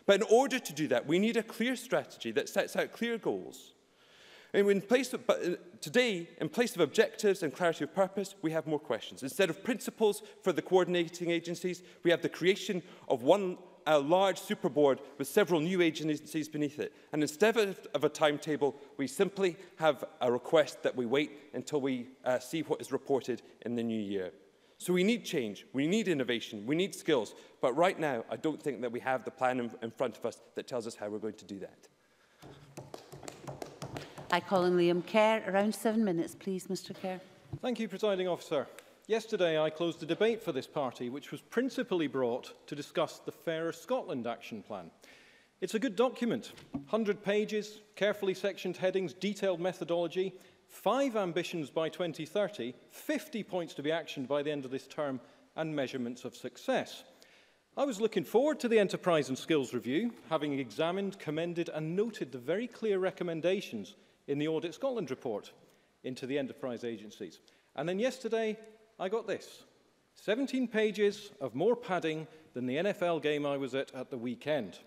But in order to do that, we need a clear strategy that sets out clear goals. And in place of, but today, in place of objectives and clarity of purpose, we have more questions. Instead of principles for the coordinating agencies, we have the creation of one a large super board with several new agencies beneath it. And instead of a timetable, we simply have a request that we wait until we uh, see what is reported in the new year. So we need change, we need innovation, we need skills. But right now, I don't think that we have the plan in, in front of us that tells us how we're going to do that. I call on Liam Kerr. Around seven minutes, please, Mr Kerr. Thank you, Presiding Officer. Yesterday, I closed the debate for this party, which was principally brought to discuss the Fairer Scotland Action Plan. It's a good document, 100 pages, carefully sectioned headings, detailed methodology, five ambitions by 2030, 50 points to be actioned by the end of this term, and measurements of success. I was looking forward to the Enterprise and Skills Review, having examined, commended and noted the very clear recommendations in the Audit Scotland report into the enterprise agencies. And then yesterday, I got this. 17 pages of more padding than the NFL game I was at at the weekend.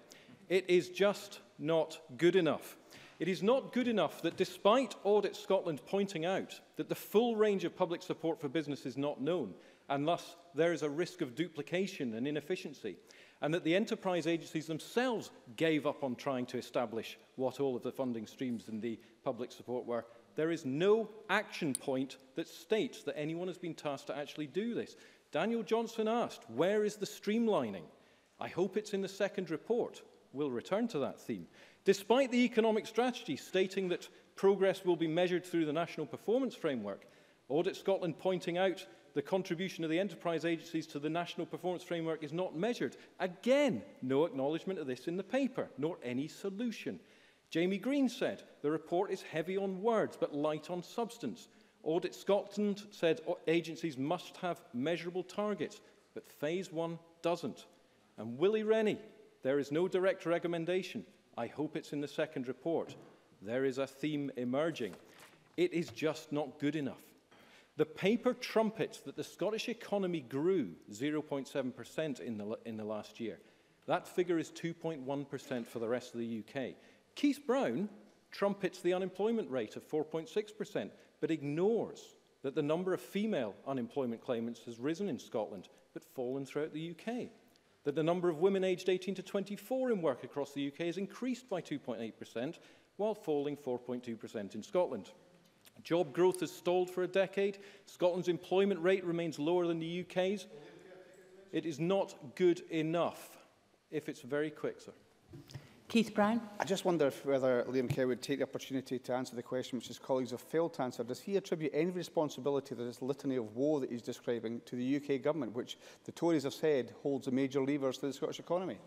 It is just not good enough. It is not good enough that despite Audit Scotland pointing out that the full range of public support for business is not known, and thus there is a risk of duplication and inefficiency, and that the enterprise agencies themselves gave up on trying to establish what all of the funding streams in the public support were, there is no action point that states that anyone has been tasked to actually do this. Daniel Johnson asked, where is the streamlining? I hope it's in the second report. We'll return to that theme. Despite the economic strategy stating that progress will be measured through the National Performance Framework, Audit Scotland pointing out the contribution of the enterprise agencies to the National Performance Framework is not measured. Again, no acknowledgement of this in the paper, nor any solution. Jamie Green said, the report is heavy on words but light on substance. Audit Scotland said agencies must have measurable targets, but phase one doesn't. And Willie Rennie, there is no direct recommendation. I hope it's in the second report. There is a theme emerging. It is just not good enough. The paper trumpets that the Scottish economy grew 0.7% in the, in the last year. That figure is 2.1% for the rest of the UK. Keith Brown trumpets the unemployment rate of 4.6%, but ignores that the number of female unemployment claimants has risen in Scotland, but fallen throughout the UK. that the number of women aged 18 to 24 in work across the UK has increased by 2.8%, while falling 4.2% in Scotland. Job growth has stalled for a decade. Scotland's employment rate remains lower than the UK's. It is not good enough, if it's very quick, sir. Keith Brown. I just wonder if whether Liam Kerr would take the opportunity to answer the question which his colleagues have failed to answer. Does he attribute any responsibility to this litany of woe that he's describing to the UK government, which the Tories have said holds the major levers to the Scottish economy?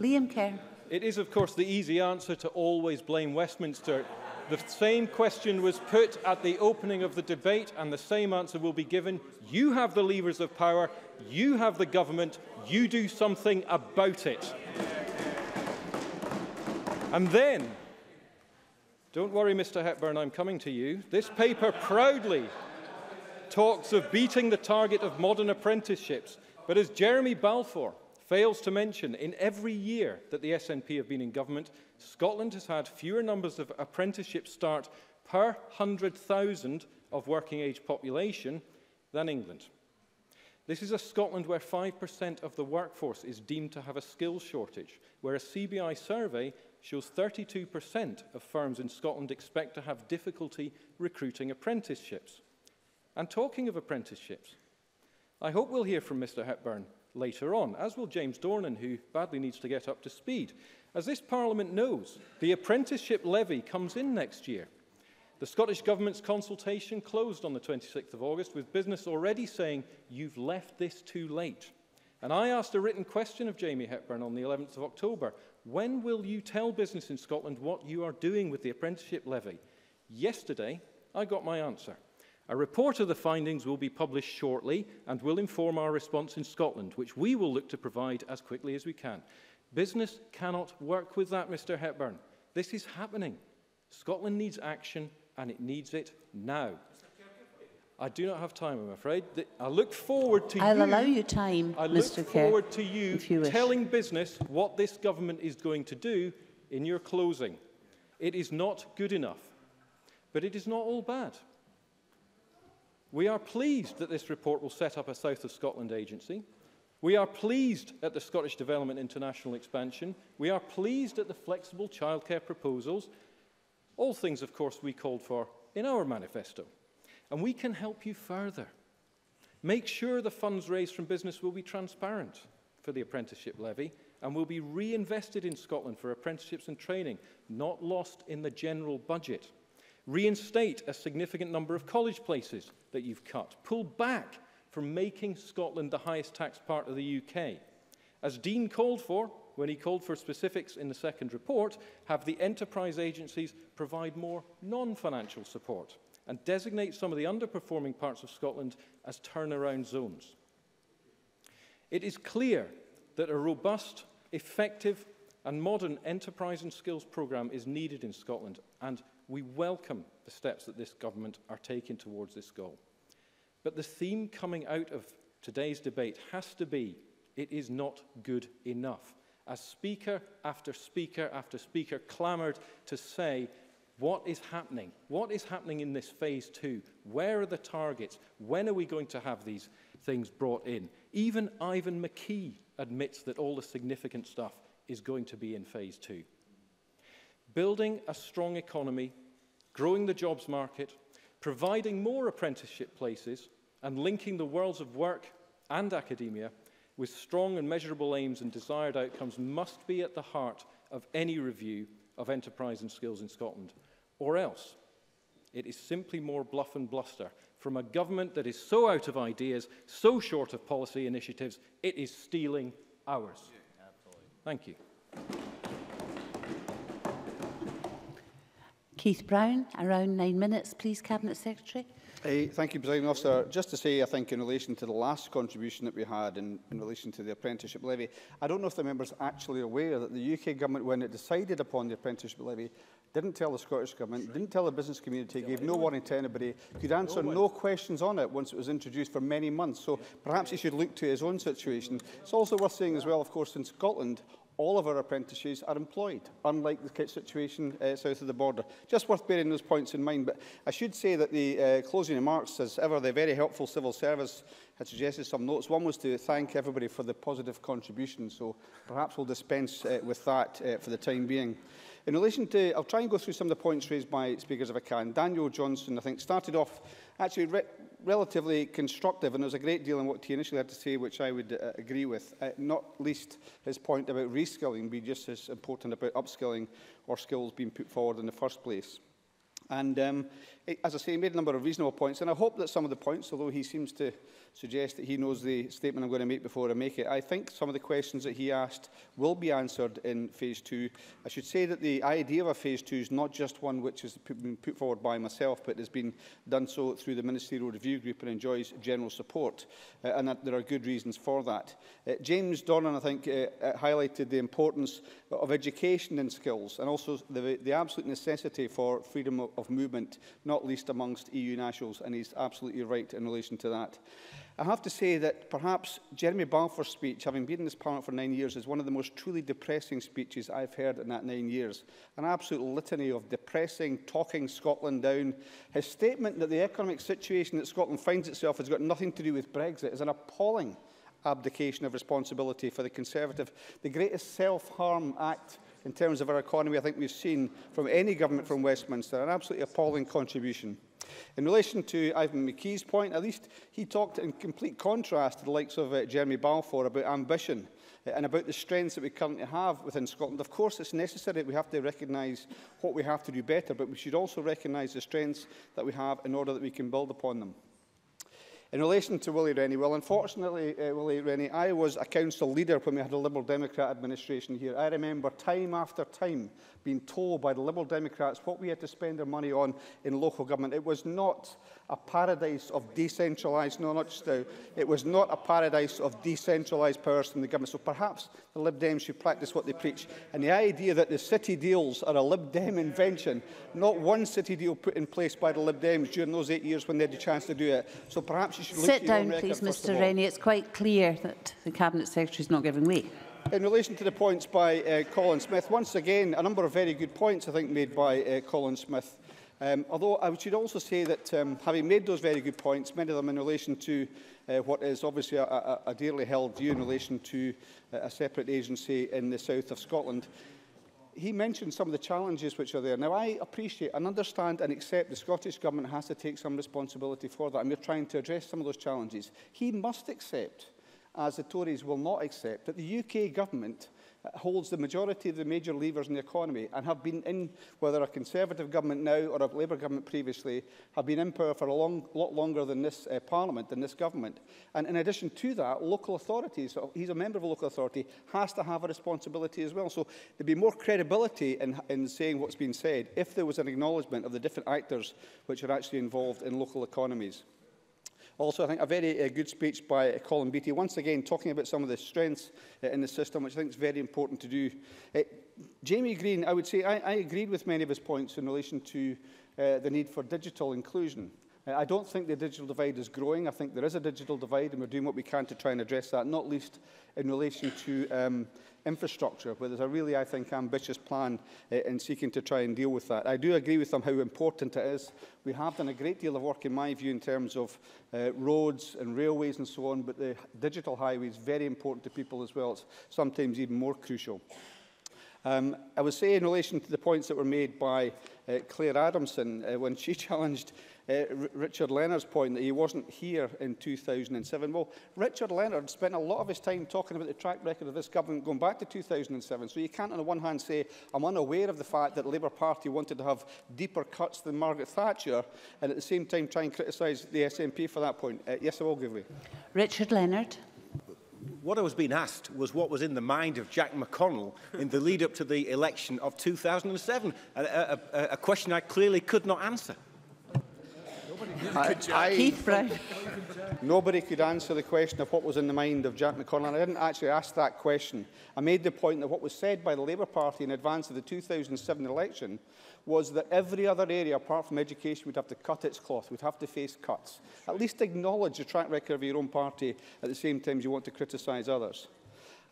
Liam Kerr. It is, of course, the easy answer to always blame Westminster. The same question was put at the opening of the debate, and the same answer will be given. You have the levers of power, you have the government, you do something about it. And then, don't worry, Mr. Hepburn, I'm coming to you. This paper proudly talks of beating the target of modern apprenticeships. But as Jeremy Balfour fails to mention, in every year that the SNP have been in government, Scotland has had fewer numbers of apprenticeships start per 100,000 of working age population than England. This is a Scotland where 5% of the workforce is deemed to have a skills shortage, where a CBI survey shows 32% of firms in Scotland expect to have difficulty recruiting apprenticeships. And talking of apprenticeships, I hope we'll hear from Mr Hepburn later on, as will James Dornan, who badly needs to get up to speed. As this Parliament knows, the apprenticeship levy comes in next year. The Scottish Government's consultation closed on the 26th of August, with business already saying, you've left this too late. And I asked a written question of Jamie Hepburn on the 11th of October When will you tell business in Scotland what you are doing with the apprenticeship levy? Yesterday, I got my answer. A report of the findings will be published shortly and will inform our response in Scotland, which we will look to provide as quickly as we can. Business cannot work with that, Mr Hepburn. This is happening. Scotland needs action and it needs it now. I do not have time, I'm afraid. I look forward to I'll you. allow you time, I Mr. look forward to you, you telling business what this government is going to do in your closing. It is not good enough, but it is not all bad. We are pleased that this report will set up a South of Scotland agency. We are pleased at the Scottish Development International expansion. We are pleased at the flexible childcare proposals. All things, of course, we called for in our manifesto. And we can help you further. Make sure the funds raised from business will be transparent for the apprenticeship levy and will be reinvested in Scotland for apprenticeships and training, not lost in the general budget. Reinstate a significant number of college places that you've cut. Pull back from making Scotland the highest tax part of the UK. As Dean called for, when he called for specifics in the second report, have the enterprise agencies provide more non-financial support and designate some of the underperforming parts of Scotland as turnaround zones. It is clear that a robust, effective and modern enterprise and skills programme is needed in Scotland and we welcome the steps that this government are taking towards this goal. But the theme coming out of today's debate has to be it is not good enough. As speaker after speaker after speaker clamoured to say what is happening? What is happening in this phase two? Where are the targets? When are we going to have these things brought in? Even Ivan McKee admits that all the significant stuff is going to be in phase two. Building a strong economy, growing the jobs market, providing more apprenticeship places, and linking the worlds of work and academia with strong and measurable aims and desired outcomes must be at the heart of any review of enterprise and skills in Scotland, or else. It is simply more bluff and bluster from a government that is so out of ideas, so short of policy initiatives, it is stealing ours. Yeah, Thank you. Keith Brown, around nine minutes, please, Cabinet Secretary. thank you, President Officer. Just to say, I think, in relation to the last contribution that we had in, in relation to the apprenticeship levy, I don't know if the member is actually aware that the UK government, when it decided upon the apprenticeship levy, didn't tell the Scottish Government, didn't tell the business community, gave no warning to anybody, could answer no, questions on it once it was introduced for many months. So perhaps he should look to his own situation. It's also worth saying as well, of course, in Scotland, all of our apprentices are employed, unlike the situation uh, south of the border. Just worth bearing those points in mind. But I should say that the uh, closing remarks, as ever, the very helpful civil service had suggested some notes. One was to thank everybody for the positive contribution, so perhaps we'll dispense uh, with that uh, for the time being. In relation to, I'll try and go through some of the points raised by speakers if I can. Daniel Johnson, I think, started off actually re relatively constructive, and there's a great deal in what he initially had to say, which I would uh, agree with, uh, not least his point about reskilling being just as important about upskilling or skills being put forward in the first place. And um, as I say, he made a number of reasonable points, and I hope that some of the points, although he seems to suggest that he knows the statement I'm going to make before I make it, I think some of the questions that he asked will be answered in Phase 2. I should say that the idea of a Phase 2 is not just one which has been put forward by myself, but has been done so through the Ministerial Review Group and enjoys general support, uh, and that there are good reasons for that. Uh, James Dornan, I think, uh, uh highlighted the importance of education and skills, and also the, the absolute necessity for freedom of, of movement, not not least amongst EU nationals, and he's absolutely right in relation to that. I have to say that perhaps Jeremy Balfour's speech, having been in this Parliament for nine years, is one of the most truly depressing speeches I've heard in that nine years. An absolute litany of depressing, talking Scotland down. His statement that the economic situation that Scotland finds itself has got nothing to do with Brexit is an appalling abdication of responsibility for the Conservative, the greatest self-harm act in terms of our economy, I think we've seen from any government from Westminster, an absolutely appalling contribution. In relation to Ivan McKee's point, at least he talked in complete contrast to the likes of uh, Jeremy Balfour about ambition uh, and about the strengths that we currently have within Scotland. Of course, it's necessary. that We have to recognise what we have to do better, but we should also recognise the strengths that we have in order that we can build upon them. In relation to Willie Rennie, well, unfortunately, uh, Willie Rennie, I was a council leader when we had a Liberal Democrat administration here. I remember time after time been told by the Liberal Democrats what we had to spend our money on in local government. It was not a paradise of decentralised, no, not just now, it was not a paradise of decentralised powers from the government. So perhaps the Lib Dems should practice what they preach. And the idea that the city deals are a Lib Dem invention, not one city deal put in place by the Lib Dems during those eight years when they had the chance to do it. So perhaps you should Sit down, please, Mr Rennie. It's quite clear that the Cabinet Secretary is not giving way. In relation to the points by uh, Colin Smith, once again, a number of very good points, I think, made by uh, Colin Smith. Um, although I should also say that um, having made those very good points, many of them in relation to uh, what is obviously a, a, a dearly held view in relation to uh, a separate agency in the south of Scotland, he mentioned some of the challenges which are there. Now, I appreciate and understand and accept the Scottish Government has to take some responsibility for that, and we're trying to address some of those challenges. He must accept as the Tories will not accept that the UK government uh, holds the majority of the major levers in the economy and have been in, whether a Conservative government now or a Labour government previously, have been in power for a long, lot longer than this uh, Parliament, than this government. And in addition to that, local authorities, so uh, he's a member of a local authority, has to have a responsibility as well. So there'd be more credibility in, in saying what's been said if there was an acknowledgement of the different actors which are actually involved in local economies. Also, I think a very uh, good speech by uh, Colin Beattie, once again talking about some of the strengths uh, in the system, which I think is very important to do. Uh, Jamie Green, I would say I, I agreed with many of his points in relation to uh, the need for digital inclusion. Uh, I don't think the digital divide is growing. I think there is a digital divide and we're doing what we can to try and address that, not least in relation to um, infrastructure, where there's a really, I think, ambitious plan uh, in seeking to try and deal with that. I do agree with them how important it is. We have done a great deal of work, in my view, in terms of uh, roads and railways and so on, but the digital highway is very important to people as well. It's sometimes even more crucial. Um, I would say in relation to the points that were made by uh, Claire Adamson uh, when she challenged uh, Richard Leonard's point that he wasn't here in 2007. Well, Richard Leonard spent a lot of his time talking about the track record of this government going back to 2007. So you can't on the one hand say, I'm unaware of the fact that the Labour Party wanted to have deeper cuts than Margaret Thatcher, and at the same time try and criticise the SNP for that point. Uh, yes, I will give way. Richard Leonard. What I was being asked was what was in the mind of Jack McConnell in the lead up to the election of 2007, a, a, a, a question I clearly could not answer. I, I, Keith Brown. Nobody could answer the question of what was in the mind of Jack McConnell. I didn't actually ask that question. I made the point that what was said by the Labour Party in advance of the 2007 election was that every other area apart from education would have to cut its cloth, would have to face cuts. At least acknowledge the track record of your own party at the same time as you want to criticise others.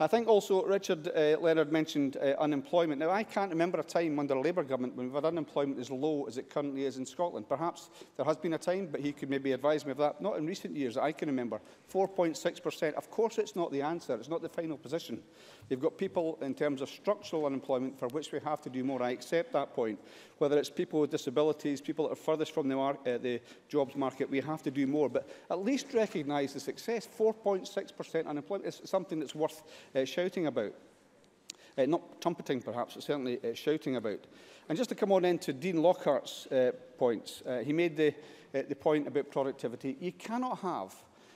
I think also Richard uh, Leonard mentioned uh, unemployment. Now, I can't remember a time under a Labour government when we've had unemployment as low as it currently is in Scotland. Perhaps there has been a time, but he could maybe advise me of that. Not in recent years I can remember. 4.6%. Of course, it's not the answer. It's not the final position. You've got people in terms of structural unemployment for which we have to do more. I accept that point whether it's people with disabilities, people that are furthest from the, mar uh, the jobs market, we have to do more. But at least recognise the success. 4.6% unemployment is something that's worth uh, shouting about. Uh, not trumpeting, perhaps, but certainly uh, shouting about. And just to come on into Dean Lockhart's uh, points, uh, he made the, uh, the point about productivity. You cannot have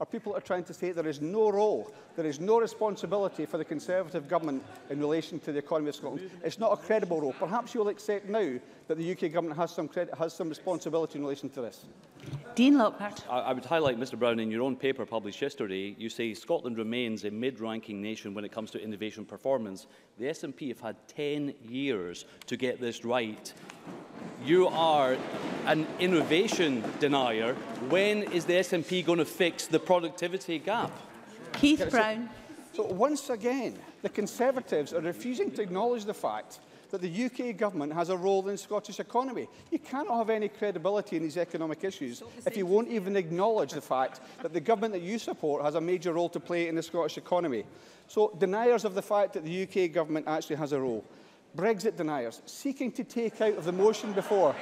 are people that are trying to say there is no role, there is no responsibility for the Conservative government in relation to the economy of Scotland. It's not a credible role. Perhaps you'll accept now that the UK government has some, credit, has some responsibility in relation to this. Dean Lockhart. I, I, would highlight, Mr Brown, in your own paper published yesterday, you say Scotland remains a mid-ranking nation when it comes to innovation performance. The SNP have had 10 years to get this right. You are an innovation denier. When is the SNP going to fix the productivity gap? Keith Brown. So, so once again, the Conservatives are refusing to acknowledge the fact that the UK government has a role in the Scottish economy. You cannot have any credibility in these economic issues if you won't even acknowledge the fact that the government that you support has a major role to play in the Scottish economy. So deniers of the fact that the UK government actually has a role. Brexit deniers, seeking to take out of the motion before...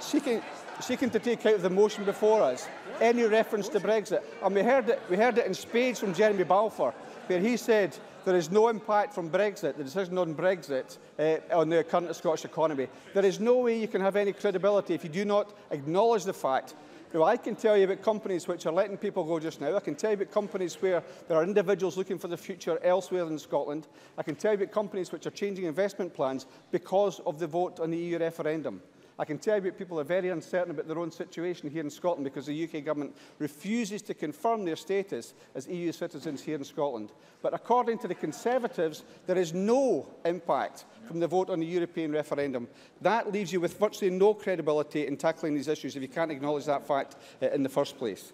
Seeking, seeking to take out of the motion before us any reference to Brexit. And we heard it, we heard it in spades from Jeremy Balfour, where he said there is no impact from Brexit, the decision on Brexit, uh, on the current Scottish economy. There is no way you can have any credibility if you do not acknowledge the fact Now, I can tell you about companies which are letting people go just now. I can tell you about companies where there are individuals looking for the future elsewhere in Scotland. I can tell you about companies which are changing investment plans because of the vote on the EU referendum. I can tell you that people are very uncertain about their own situation here in Scotland because the UK government refuses to confirm their status as EU citizens here in Scotland. But according to the Conservatives, there is no impact from the vote on the European referendum. That leaves you with virtually no credibility in tackling these issues if you can't acknowledge that fact uh, in the first place.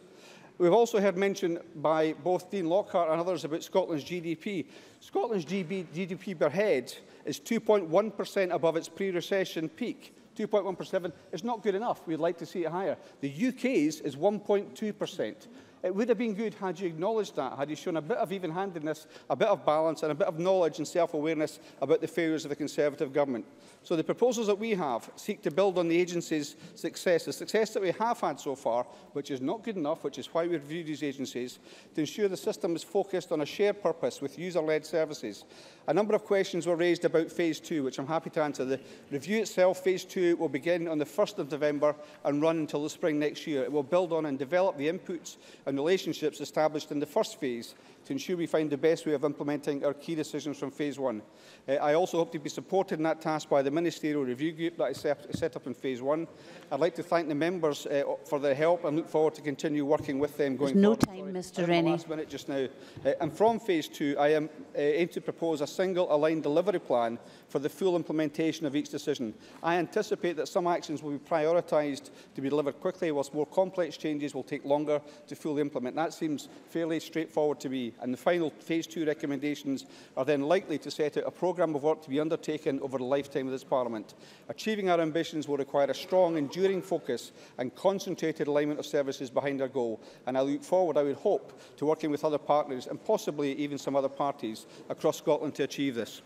We've also heard mention by both Dean Lockhart and others about Scotland's GDP. Scotland's GDP per head is 2.1% above its pre-recession peak. 2.1 It's is not good enough. We'd like to see it higher. The UK's is 1.2 per cent. It would have been good had you acknowledged that, had you shown a bit of even handedness, a bit of balance, and a bit of knowledge and self awareness about the failures of the Conservative government. So the proposals that we have seek to build on the agency's success, the success that we have had so far, which is not good enough, which is why we reviewed these agencies, to ensure the system is focused on a shared purpose with user-led services. A number of questions were raised about Phase 2, which I'm happy to answer. The review itself, Phase 2, will begin on the 1st of November and run until the spring next year. It will build on and develop the inputs and relationships established in the first phase to ensure we find the best way of implementing our key decisions from Phase 1. Uh, I also hope to be supported in that task by the Ministerial Review Group that is set, set up in Phase 1. I'd like to thank the members uh, for their help and look forward to continue working with them going There's no forward. no time, Sorry. Mr Rennie. Last minute just now. Uh, and from Phase 2, I am, uh, aim to propose a single aligned delivery plan for the full implementation of each decision. I anticipate that some actions will be prioritised to be delivered quickly, whilst more complex changes will take longer to fully implement. That seems fairly straightforward to me and the final Phase 2 recommendations are then likely to set out a programme of work to be undertaken over the lifetime of this Parliament. Achieving our ambitions will require a strong, enduring focus and concentrated alignment of services behind our goal, and I look forward, I would hope, to working with other partners and possibly even some other parties across Scotland to achieve this.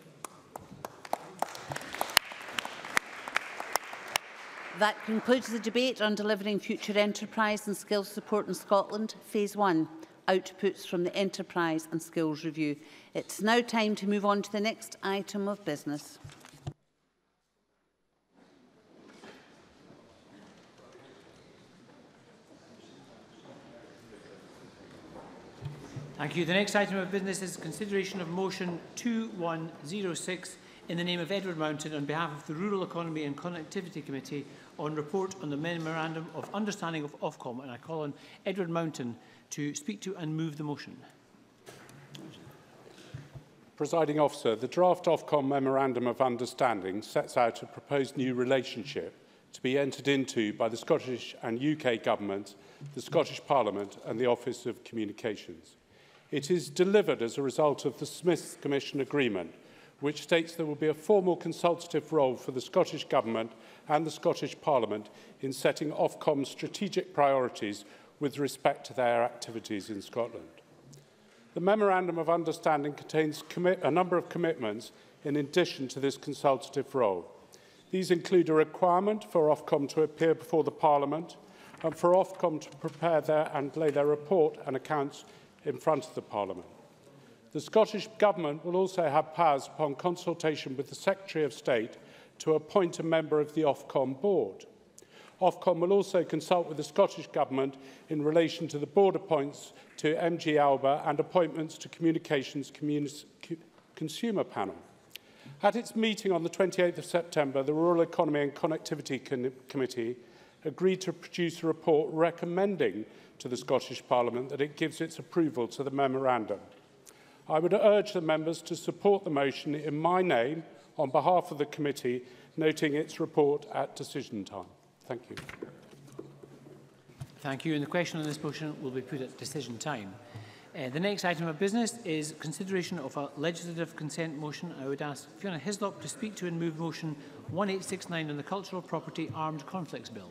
That concludes the debate on delivering future enterprise and skills support in Scotland, Phase 1 outputs from the Enterprise and Skills Review. It's now time to move on to the next item of business. Thank you. The next item of business is consideration of motion 2106 in the name of Edward Mountain on behalf of the Rural Economy and Connectivity Committee on report on the Memorandum of Understanding of Ofcom, and I call on Edward Mountain to speak to and move the motion. Presiding Officer, the draft Ofcom Memorandum of Understanding sets out a proposed new relationship to be entered into by the Scottish and UK Government, the Scottish Parliament and the Office of Communications. It is delivered as a result of the Smith Commission Agreement, which states there will be a formal consultative role for the Scottish Government and the Scottish Parliament in setting Ofcom's strategic priorities with respect to their activities in Scotland. The Memorandum of Understanding contains a number of commitments in addition to this consultative role. These include a requirement for Ofcom to appear before the Parliament and for Ofcom to prepare their and lay their report and accounts in front of the Parliament. The Scottish Government will also have powers upon consultation with the Secretary of State to appoint a member of the Ofcom board. Ofcom will also consult with the Scottish Government in relation to the board points to MG Alba and appointments to Communications Communi Consumer Panel. At its meeting on the 28th of September, the Rural Economy and Connectivity Con Committee agreed to produce a report recommending to the Scottish Parliament that it gives its approval to the memorandum. I would urge the members to support the motion in my name on behalf of the committee, noting its report at decision time. Thank you. Thank you. And the question on this motion will be put at decision time. Uh, the next item of business is consideration of a legislative consent motion. I would ask Fiona Hislop to speak to and move motion 1869 on the Cultural Property Armed Conflicts Bill.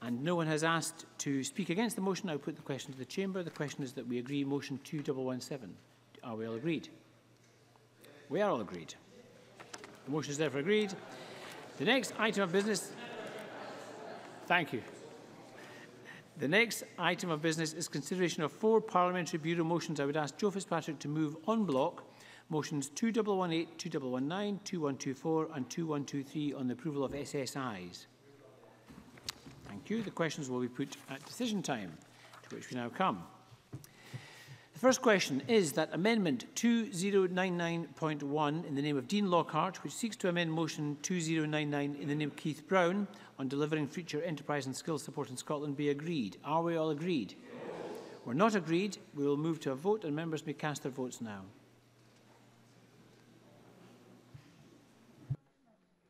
And no one has asked to speak against the motion. I'll put the question to the Chamber. The question is that we agree motion 2117. Are we all agreed? We are all agreed. The motion is therefore agreed. The next item of business... Thank you. The next item of business is consideration of four Parliamentary Bureau motions. I would ask Joe Fitzpatrick to move on block motions 2118, 2119, 2124 and 2123 on the approval of SSIs. Thank you. The questions will be put at decision time, to which we now come. The first question is that Amendment 2099.1 in the name of Dean Lockhart, which seeks to amend Motion 2099 in the name of Keith Brown on delivering future enterprise and skills support in Scotland be agreed. Are we all agreed? Yes. We're not agreed. We will move to a vote and members may cast their votes now.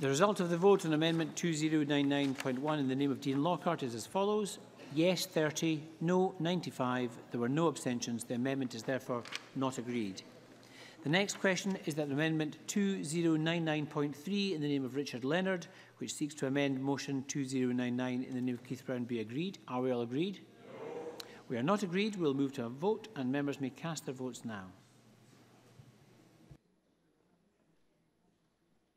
The result of the vote on Amendment 2099.1 in the name of Dean Lockhart is as follows. Yes 30, no 95. There were no abstentions. The amendment is therefore not agreed. The next question is that Amendment 2099.3 in the name of Richard Leonard, which seeks to amend Motion 2099 in the name of Keith Brown, be agreed. Are we all agreed? No. We are not agreed. We'll move to a vote and members may cast their votes now.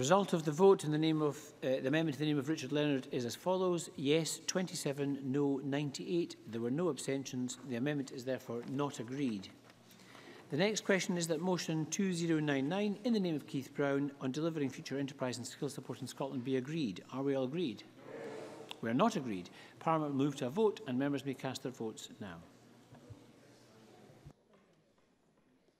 result of the vote in the name of uh, the amendment in the name of Richard Leonard is as follows: yes, 27, no, 98. There were no abstentions. The amendment is therefore not agreed. The next question is that motion 2099 in the name of Keith Brown on delivering future enterprise and skill support in Scotland be agreed. Are we all agreed? We are not agreed. Parliament will move to a vote and members may cast their votes now.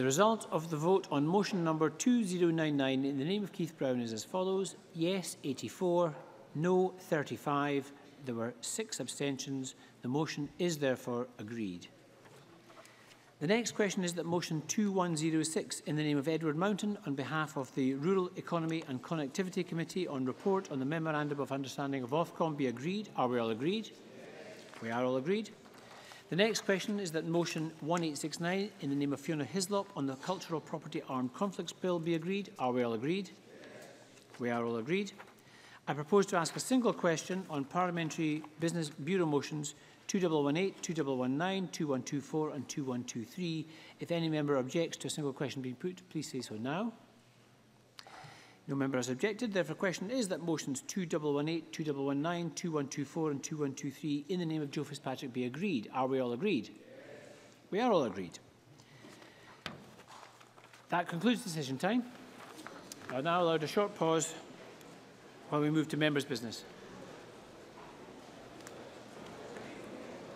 The result of the vote on motion number 2099 in the name of Keith Brown is as follows. Yes, 84. No, 35. There were six abstentions. The motion is therefore agreed. The next question is that motion 2106 in the name of Edward Mountain on behalf of the Rural Economy and Connectivity Committee on report on the Memorandum of Understanding of Ofcom be agreed. Are we all agreed? Yes. We are all agreed. The next question is that motion 1869 in the name of Fiona Hislop on the Cultural Property Armed Conflicts Bill be agreed. Are we all agreed? We are all agreed. I propose to ask a single question on Parliamentary Business Bureau motions 218, 219, 2124 and 2123. If any member objects to a single question being put, please say so now. No member has objected. Therefore, question is that motions 2118, 2119, 2124 and 2123 in the name of Joe Fitzpatrick be agreed. Are we all agreed? Yes. We are all agreed. That concludes decision time. I now allow a short pause while we move to members' business.